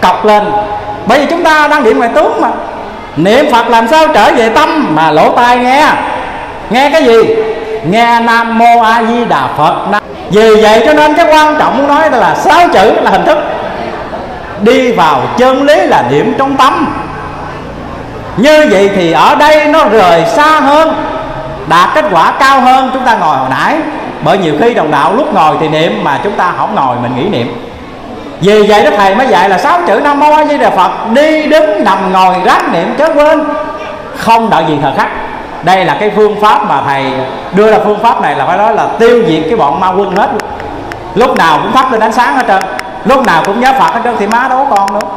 cọc lên. Bởi vì chúng ta đang niệm ngoài tướng mà. Niệm phật làm sao trở về tâm? Mà lỗ tai nghe. Nghe cái gì? Nghe nam mô a di đà phật. Vì vậy cho nên cái quan trọng muốn nói là sáu chữ là hình thức. Đi vào chân lý là niệm trong tâm như vậy thì ở đây nó rời xa hơn, đạt kết quả cao hơn, chúng ta ngồi hồi nãy. Bởi nhiều khi đồng đạo lúc ngồi thì niệm mà chúng ta không ngồi, mình nghĩ niệm. Vì vậy đó thầy mới dạy là sáu chữ nam mô a di đà phật, đi đứng nằm ngồi ráng niệm chớ quên. Không đợi gì thời khắc. Đây là cái phương pháp mà thầy đưa ra phương pháp này là phải nói là tiêu diệt cái bọn ma quân hết. Lúc nào cũng thắp lên ánh sáng hết trơn. Lúc nào cũng nhớ phật hết trơn thì má đâu có còn nữa.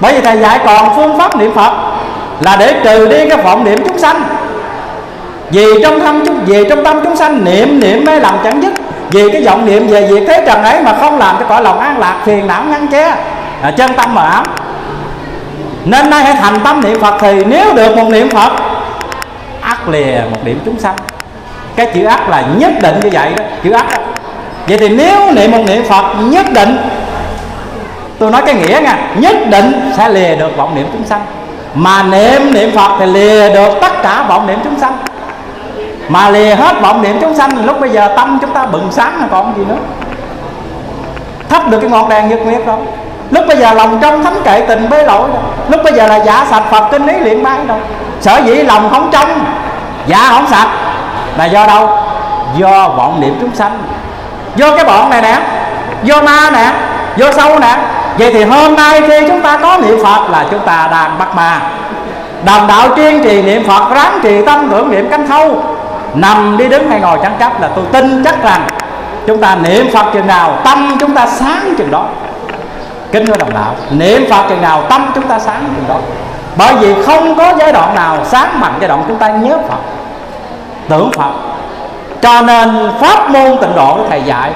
Bởi vì thầy dạy còn phương pháp niệm phật là để trừ đi cái vọng niệm chúng sanh. Vì trong tâm chúng vì trong tâm chúng sanh niệm niệm mê làm chẳng dứt. Vì cái vọng niệm về việc thế trần ấy mà không làm cho cõi lòng an lạc phiền não ngăn che, à, chân tâm mà ảo nên nay hãy thành tâm niệm phật thì nếu được một niệm phật ắt lìa một niệm chúng sanh. Cái chữ ắt là nhất định như vậy đó chữ ắt đó. vậy thì nếu niệm một niệm phật nhất định tôi nói cái nghĩa nha nhất định sẽ lìa được vọng niệm chúng sanh mà niệm niệm phật thì lìa được tất cả vọng niệm chúng sanh. Mà lìa hết vọng niệm chúng sanh thì lúc bây giờ tâm chúng ta bừng sáng là còn gì nữa. Thắp được cái ngọn đèn nhật nguyệt đâu lúc bây giờ lòng trong thánh kệ tình bế lỗi đâu lúc bây giờ là giả sạch phật kinh lý luyện bái đâu sở dĩ lòng không trong, giả không sạch, là do đâu? Do vọng niệm chúng sanh. Do cái bọn này nè do ma nè do sâu nè vậy thì hôm nay khi chúng ta có niệm phật là chúng ta đang bắt ma. Đồng đạo chuyên trì niệm phật, ráng trì tâm tưởng niệm cánh thâu. Nằm đi đứng hay ngồi chẳng chấp là tôi tin chắc rằng chúng ta niệm phật chừng nào tâm chúng ta sáng chừng đó. Kính thưa đồng đạo, niệm phật chừng nào tâm chúng ta sáng chừng đó. Bởi vì không có giai đoạn nào sáng bằng giai đoạn chúng ta nhớ phật, tưởng phật. Cho nên pháp môn tịnh độ của thầy dạy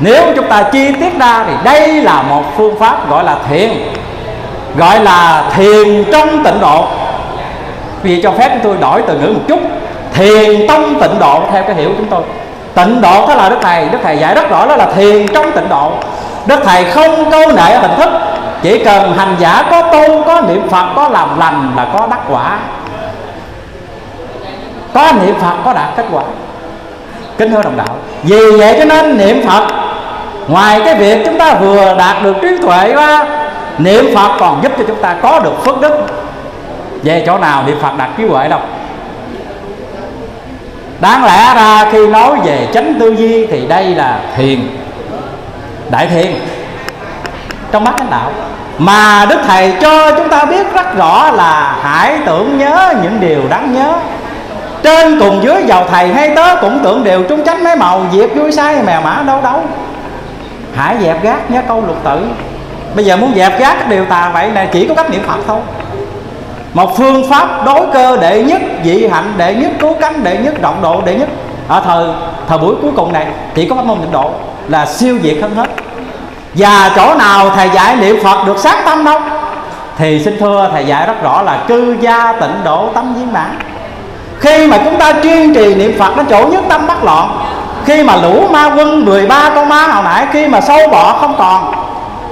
nếu chúng ta chi tiết ra thì đây là một phương pháp gọi là thiền, gọi là thiền trong tịnh độ. Vì cho phép chúng tôi đổi từ ngữ một chút, thiền trong tịnh độ theo cái hiểu của chúng tôi. Tịnh độ đó là đức thầy đức thầy dạy rất rõ đó là thiền trong tịnh độ. Đức thầy không câu nệ hình thức, chỉ cần hành giả có tu, có niệm phật, có làm lành là có đắc quả. Có niệm phật, có đạt kết quả. Kính thưa đồng đạo, vì vậy cho nên niệm phật ngoài cái việc chúng ta vừa đạt được trí tuệ ra, niệm phật còn giúp cho chúng ta có được phước đức. Về chỗ nào niệm phật đạt trí huệ đâu. Đáng lẽ ra khi nói về chánh tư duy thì đây là thiền, đại thiền, trong mắt chánh đạo. Mà đức thầy cho chúng ta biết rất rõ là hãy tưởng nhớ những điều đáng nhớ. Trên cùng dưới giàu thầy hay tớ cũng tưởng đều trung chánh mấy màu việc vui sai mèo mã đâu đâu hãy dẹp gác nhớ câu luật tử. Bây giờ muốn dẹp gác điều tà vậy này chỉ có cách niệm phật thôi. Một phương pháp đối cơ đệ nhất, dị hạnh đệ nhất, cứu cánh đệ nhất, động độ đệ nhất. Ở thời thời buổi cuối cùng này, chỉ có pháp môn tịnh độ là siêu diệt hơn hết. Và chỗ nào thầy dạy niệm phật được sát tâm đâu thì xin thưa thầy dạy rất rõ là cư gia tịnh độ tâm viên mãn. Khi mà chúng ta chuyên trì niệm phật đến chỗ nhất tâm bất loạn khi mà lũ ma quân 13 con ma hồi nãy, khi mà sâu bọ không còn,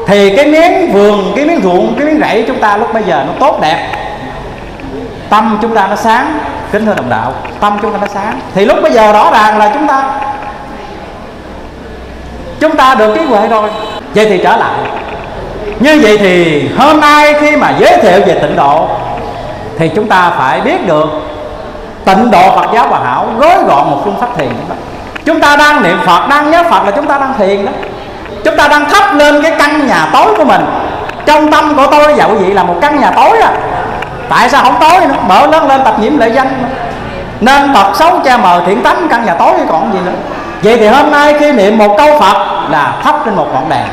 thì cái miếng vườn, cái miếng ruộng, cái miếng rẫy chúng ta lúc bây giờ nó tốt đẹp. Tâm chúng ta nó sáng, kính thưa đồng đạo, tâm chúng ta nó sáng. Thì lúc bây giờ rõ ràng là chúng ta chúng ta được trí huệ rồi. Vậy thì trở lại. Như vậy thì hôm nay khi mà giới thiệu về tịnh độ, thì chúng ta phải biết được tịnh độ Phật giáo Hòa Hảo gói gọn một phương pháp thiền. đó chúng ta đang niệm Phật, đang nhớ Phật là chúng ta đang thiền đó. Chúng ta đang thắp lên cái căn nhà tối của mình. Trong tâm của tôi dạo vị là một căn nhà tối à. Tại sao không tối nữa? Mở lớn lên tập nhiễm lệ danh. Nên tật xấu cha mờ thiện tánh, căn nhà tối còn gì nữa. Vậy thì hôm nay khi niệm một câu phật là thắp trên một ngọn đèn.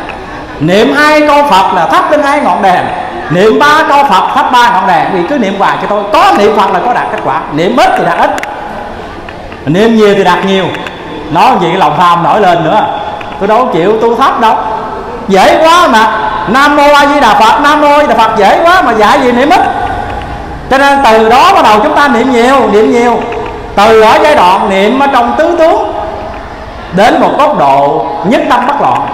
Niệm hai câu phật là thắp lên hai ngọn đèn. Niệm ba câu phật, thắp ba ngọn đèn. Vì cứ niệm hoài cho tôi, có niệm phật là có đạt kết quả. Niệm ít thì đạt ít. Niệm nhiều thì đạt nhiều nói gì cái lòng tham nổi lên nữa. Tôi đâu chịu tu thấp đâu. Dễ quá mà. Nam mô a di đà phật, nam mô a di đà phật dễ quá mà dạy gì niệm ít. Cho nên từ đó bắt đầu chúng ta niệm nhiều niệm nhiều. Từ ở giai đoạn niệm ở trong tứ tướng, đến một góc độ nhất tâm bất loạn.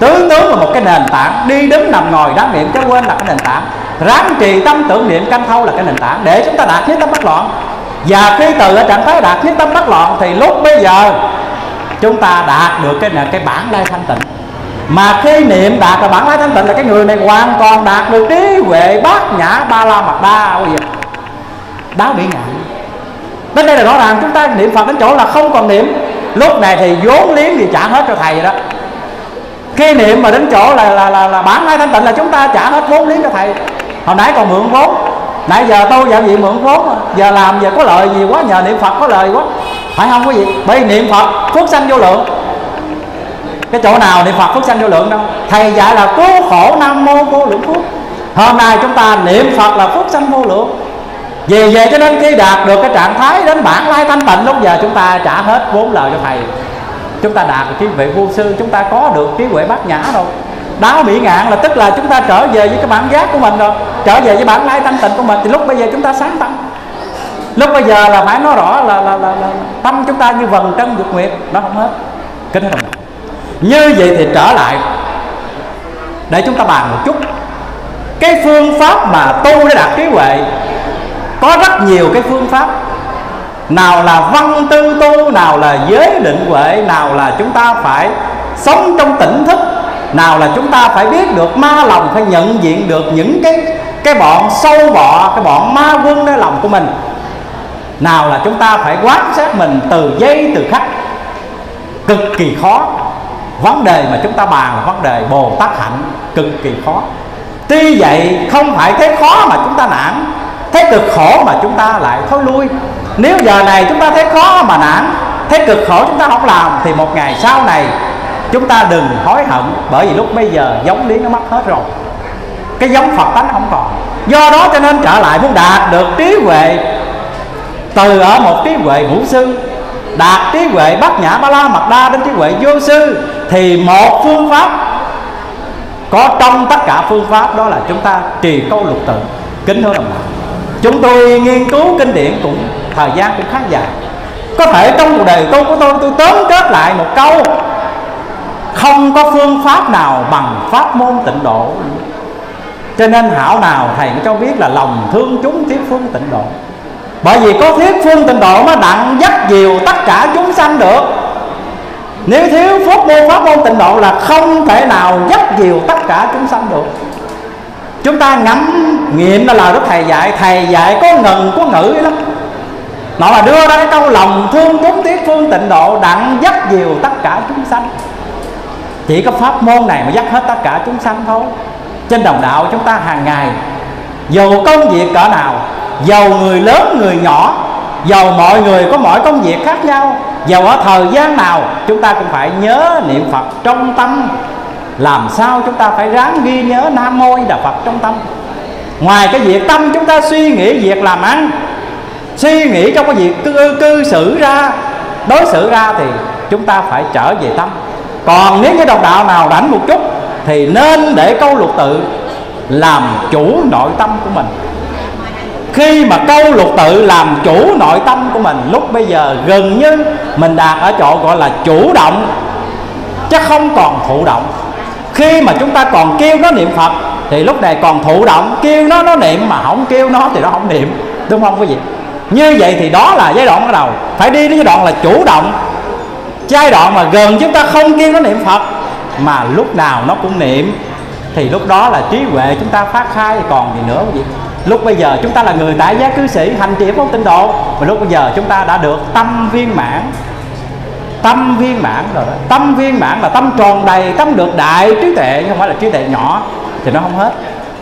Tứ tướng là một cái nền tảng. Đi đứng nằm ngồi đáng niệm cho quên là cái nền tảng. Ráng trì tâm tưởng niệm canh thâu là cái nền tảng. Để chúng ta đạt nhất tâm bất loạn. Và khi từ ở trạng thái đạt nhất tâm bất loạn thì lúc bây giờ chúng ta đạt được cái cái bản lai thanh tịnh. Mà khi niệm đạt là bản lai thanh tịnh là cái người này hoàn toàn đạt được trí huệ bát nhã ba la mật đa quý vị đáo bị ngại đến đây là rõ ràng chúng ta niệm phật đến chỗ là không còn niệm. Lúc này thì vốn liếng thì trả hết cho thầy rồi đó. Khi niệm mà đến chỗ là là là, là bản lai thanh tịnh là chúng ta trả hết vốn liếng cho thầy. Hồi nãy còn mượn vốn. Nãy giờ tôi dạo gì mượn vốn giờ làm giờ có lợi gì quá nhờ niệm phật có lợi quá phải không quý vị? Bởi niệm phật, phước sanh vô lượng. Cái chỗ nào niệm phật phước sanh vô lượng đâu? Thầy dạy là cứu khổ nam mô vô lượng phước. Hôm nay chúng ta niệm phật là phước sanh vô lượng. Vì vậy cho nên khi đạt được cái trạng thái đến bản lai thanh tịnh, lúc giờ chúng ta trả hết vốn lời cho thầy. Chúng ta đạt được trí huệ vô sư, chúng ta có được trí huệ bát nhã rồi. Đáo bị ngạn là tức là chúng ta trở về với cái bản giác của mình rồi. Trở về với bản lai thanh tịnh của mình. Thì lúc bây giờ chúng ta sáng tăng lúc bây giờ là phải nói rõ là, là, là, là tâm chúng ta như vần trân dục nguyệt nó không hết. Kính thưa đồng như vậy thì trở lại để chúng ta bàn một chút. Cái phương pháp mà tu để đạt trí huệ có rất nhiều cái phương pháp. Nào là văn tư tu nào là giới định huệ nào là chúng ta phải sống trong tỉnh thức nào là chúng ta phải biết được ma lòng phải nhận diện được những cái cái bọn sâu bọ cái bọn ma quân nơi lòng của mình nào là chúng ta phải quán sát mình từ giây, từ khắc. Cực kỳ khó. Vấn đề mà chúng ta bàn là vấn đề bồ tát hạnh. Cực kỳ khó. Tuy vậy, không phải thế khó mà chúng ta nản. Thế cực khổ mà chúng ta lại thối lui. Nếu giờ này chúng ta thấy khó mà nản thấy cực khổ chúng ta không làm, thì một ngày sau này chúng ta đừng hối hận, bởi vì lúc bây giờ giống lý nó mất hết rồi. Cái giống phật tánh không còn. Do đó cho nên trở lại muốn đạt được trí huệ từ ở một trí huệ ngũ sư, đạt trí huệ bát nhã ba la mật đa đến trí huệ vô sư, thì một phương pháp có trong tất cả phương pháp đó là chúng ta trì câu lục tự. Kính thưa đồng đạo chúng tôi nghiên cứu kinh điển cũng thời gian cũng khá dài. Có thể trong cuộc đời tôi của tôi tôi tóm kết lại một câu, không có phương pháp nào bằng pháp môn tịnh độ. Cho nên hảo nào thầy mới cho biết là lòng thương chúng thiết phương tịnh độ bởi vì có thiết phương tịnh độ mới đặng dắt dìu tất cả chúng sanh được. Nếu thiếu pháp môn pháp môn tịnh độ là không thể nào dắt dìu tất cả chúng sanh được. Chúng ta ngắm nghiệm là lời đức thầy dạy thầy dạy có ngần, có ngữ lắm. Nó là đưa ra cái câu lòng thương chúng tiết phương tịnh độ đặng dắt dìu tất cả chúng sanh. Chỉ có pháp môn này mà dắt hết tất cả chúng sanh thôi. Trên đồng đạo chúng ta hàng ngày, dù công việc cỡ nào giàu người lớn người nhỏ. Giàu mọi người có mọi công việc khác nhau. Giàu ở thời gian nào chúng ta cũng phải nhớ niệm phật trong tâm. Làm sao chúng ta phải ráng ghi nhớ nam mô đà phật trong tâm? Ngoài cái việc tâm chúng ta suy nghĩ việc làm ăn suy nghĩ trong cái việc cư, cư xử ra đối xử ra thì chúng ta phải trở về tâm. Còn nếu như đồng đạo nào rảnh một chút thì nên để câu lục tự làm chủ nội tâm của mình khi mà câu lục tự làm chủ nội tâm của mình, lúc bây giờ gần như mình đạt ở chỗ gọi là chủ động, chứ không còn thụ động. Khi mà chúng ta còn kêu nó niệm phật, thì lúc này còn thụ động, kêu nó nó niệm mà không kêu nó thì nó không niệm, đúng không quý vị? Như vậy thì đó là giai đoạn bắt đầu. Phải đi đến giai đoạn là chủ động. Giai đoạn mà gần chúng ta không kêu nó niệm phật, mà lúc nào nó cũng niệm, thì lúc đó là trí huệ chúng ta phát khai, còn gì nữa quý vị? Lúc bây giờ chúng ta là người tại giá cư sĩ, hành trì phong tinh độ. Và lúc bây giờ chúng ta đã được tâm viên mãn. Tâm viên mãn rồi đó. tâm viên mãn là tâm tròn đầy, tâm được đại trí tuệ không phải là trí tuệ nhỏ, thì nó không hết.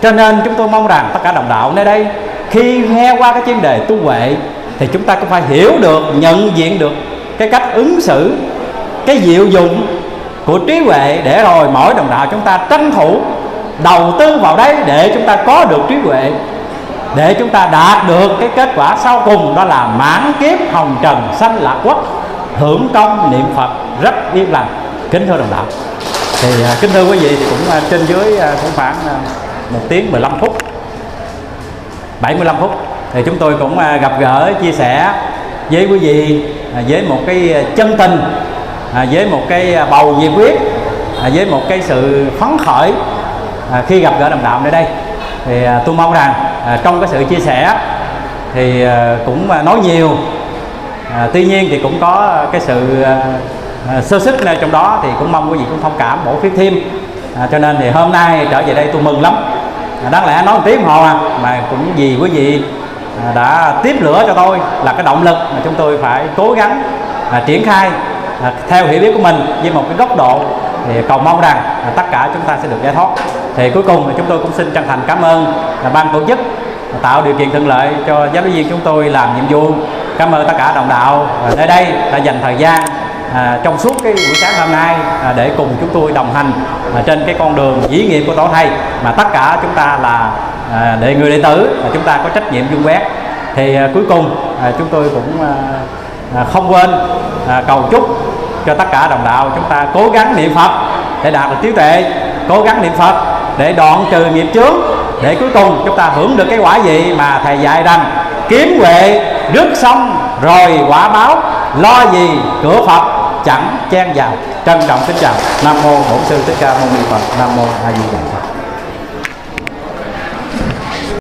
Cho nên chúng tôi mong rằng tất cả đồng đạo nơi đây, khi nghe qua cái chuyên đề tu huệ, thì chúng ta cũng phải hiểu được, nhận diện được cái cách ứng xử, cái diệu dụng của trí huệ để rồi mỗi đồng đạo chúng ta tranh thủ đầu tư vào đấy để chúng ta có được trí huệ để chúng ta đạt được cái kết quả sau cùng đó là mãn kiếp hồng trần sanh lạc quốc, hưởng công niệm phật rất yên lành. Kính thưa đồng đạo. Thì à, kính thưa quý vị thì cũng à, trên dưới à, cũng khoảng một tiếng 15 phút. 75 phút. Thì chúng tôi cũng gặp gỡ, chia sẻ với quý vị với một cái chân tình với một cái bầu nhiệt huyết với một cái sự phấn khởi khi gặp gỡ đồng đạo nơi đây. Thì tôi mong rằng À, trong cái sự chia sẻ thì à, cũng à, nói nhiều. À, tuy nhiên thì cũng có cái sự à, sơ sức trong đó thì cũng mong quý vị cũng thông cảm bổ phiếu thêm. À, cho nên thì hôm nay trở về đây tôi mừng lắm. À, đáng lẽ nói một tiếng hồ à mà cũng vì quý vị đã tiếp lửa cho tôi là cái động lực mà chúng tôi phải cố gắng à, triển khai à, theo hiểu biết của mình với một cái góc độ thì cầu mong rằng à, tất cả chúng ta sẽ được giải thoát. Thì cuối cùng thì chúng tôi cũng xin chân thành cảm ơn là ban tổ chức tạo điều kiện thuận lợi cho giáo viên chúng tôi làm nhiệm vụ. Cảm ơn tất cả đồng đạo. Nơi đây đã dành thời gian à, trong suốt cái buổi sáng hôm nay à, để cùng chúng tôi đồng hành à, trên cái con đường dĩ nghiệp của tổ thầy mà tất cả chúng ta là à, để người đệ tử và chúng ta có trách nhiệm dung quét thì à, cuối cùng à, chúng tôi cũng à, à, không quên à, cầu chúc cho tất cả đồng đạo chúng ta cố gắng niệm Phật để đạt được trí tuệ cố gắng niệm Phật để đoạn trừ nghiệp chướng để cuối cùng chúng ta hưởng được cái quả gì mà thầy dạy rằng, kiếm huệ, rước xong rồi quả báo, lo gì, cửa phật, chẳng chen vào. Trân trọng kính chào. Nam mô bổn sư thích ca mâu ni phật. Nam mô a di đà phật.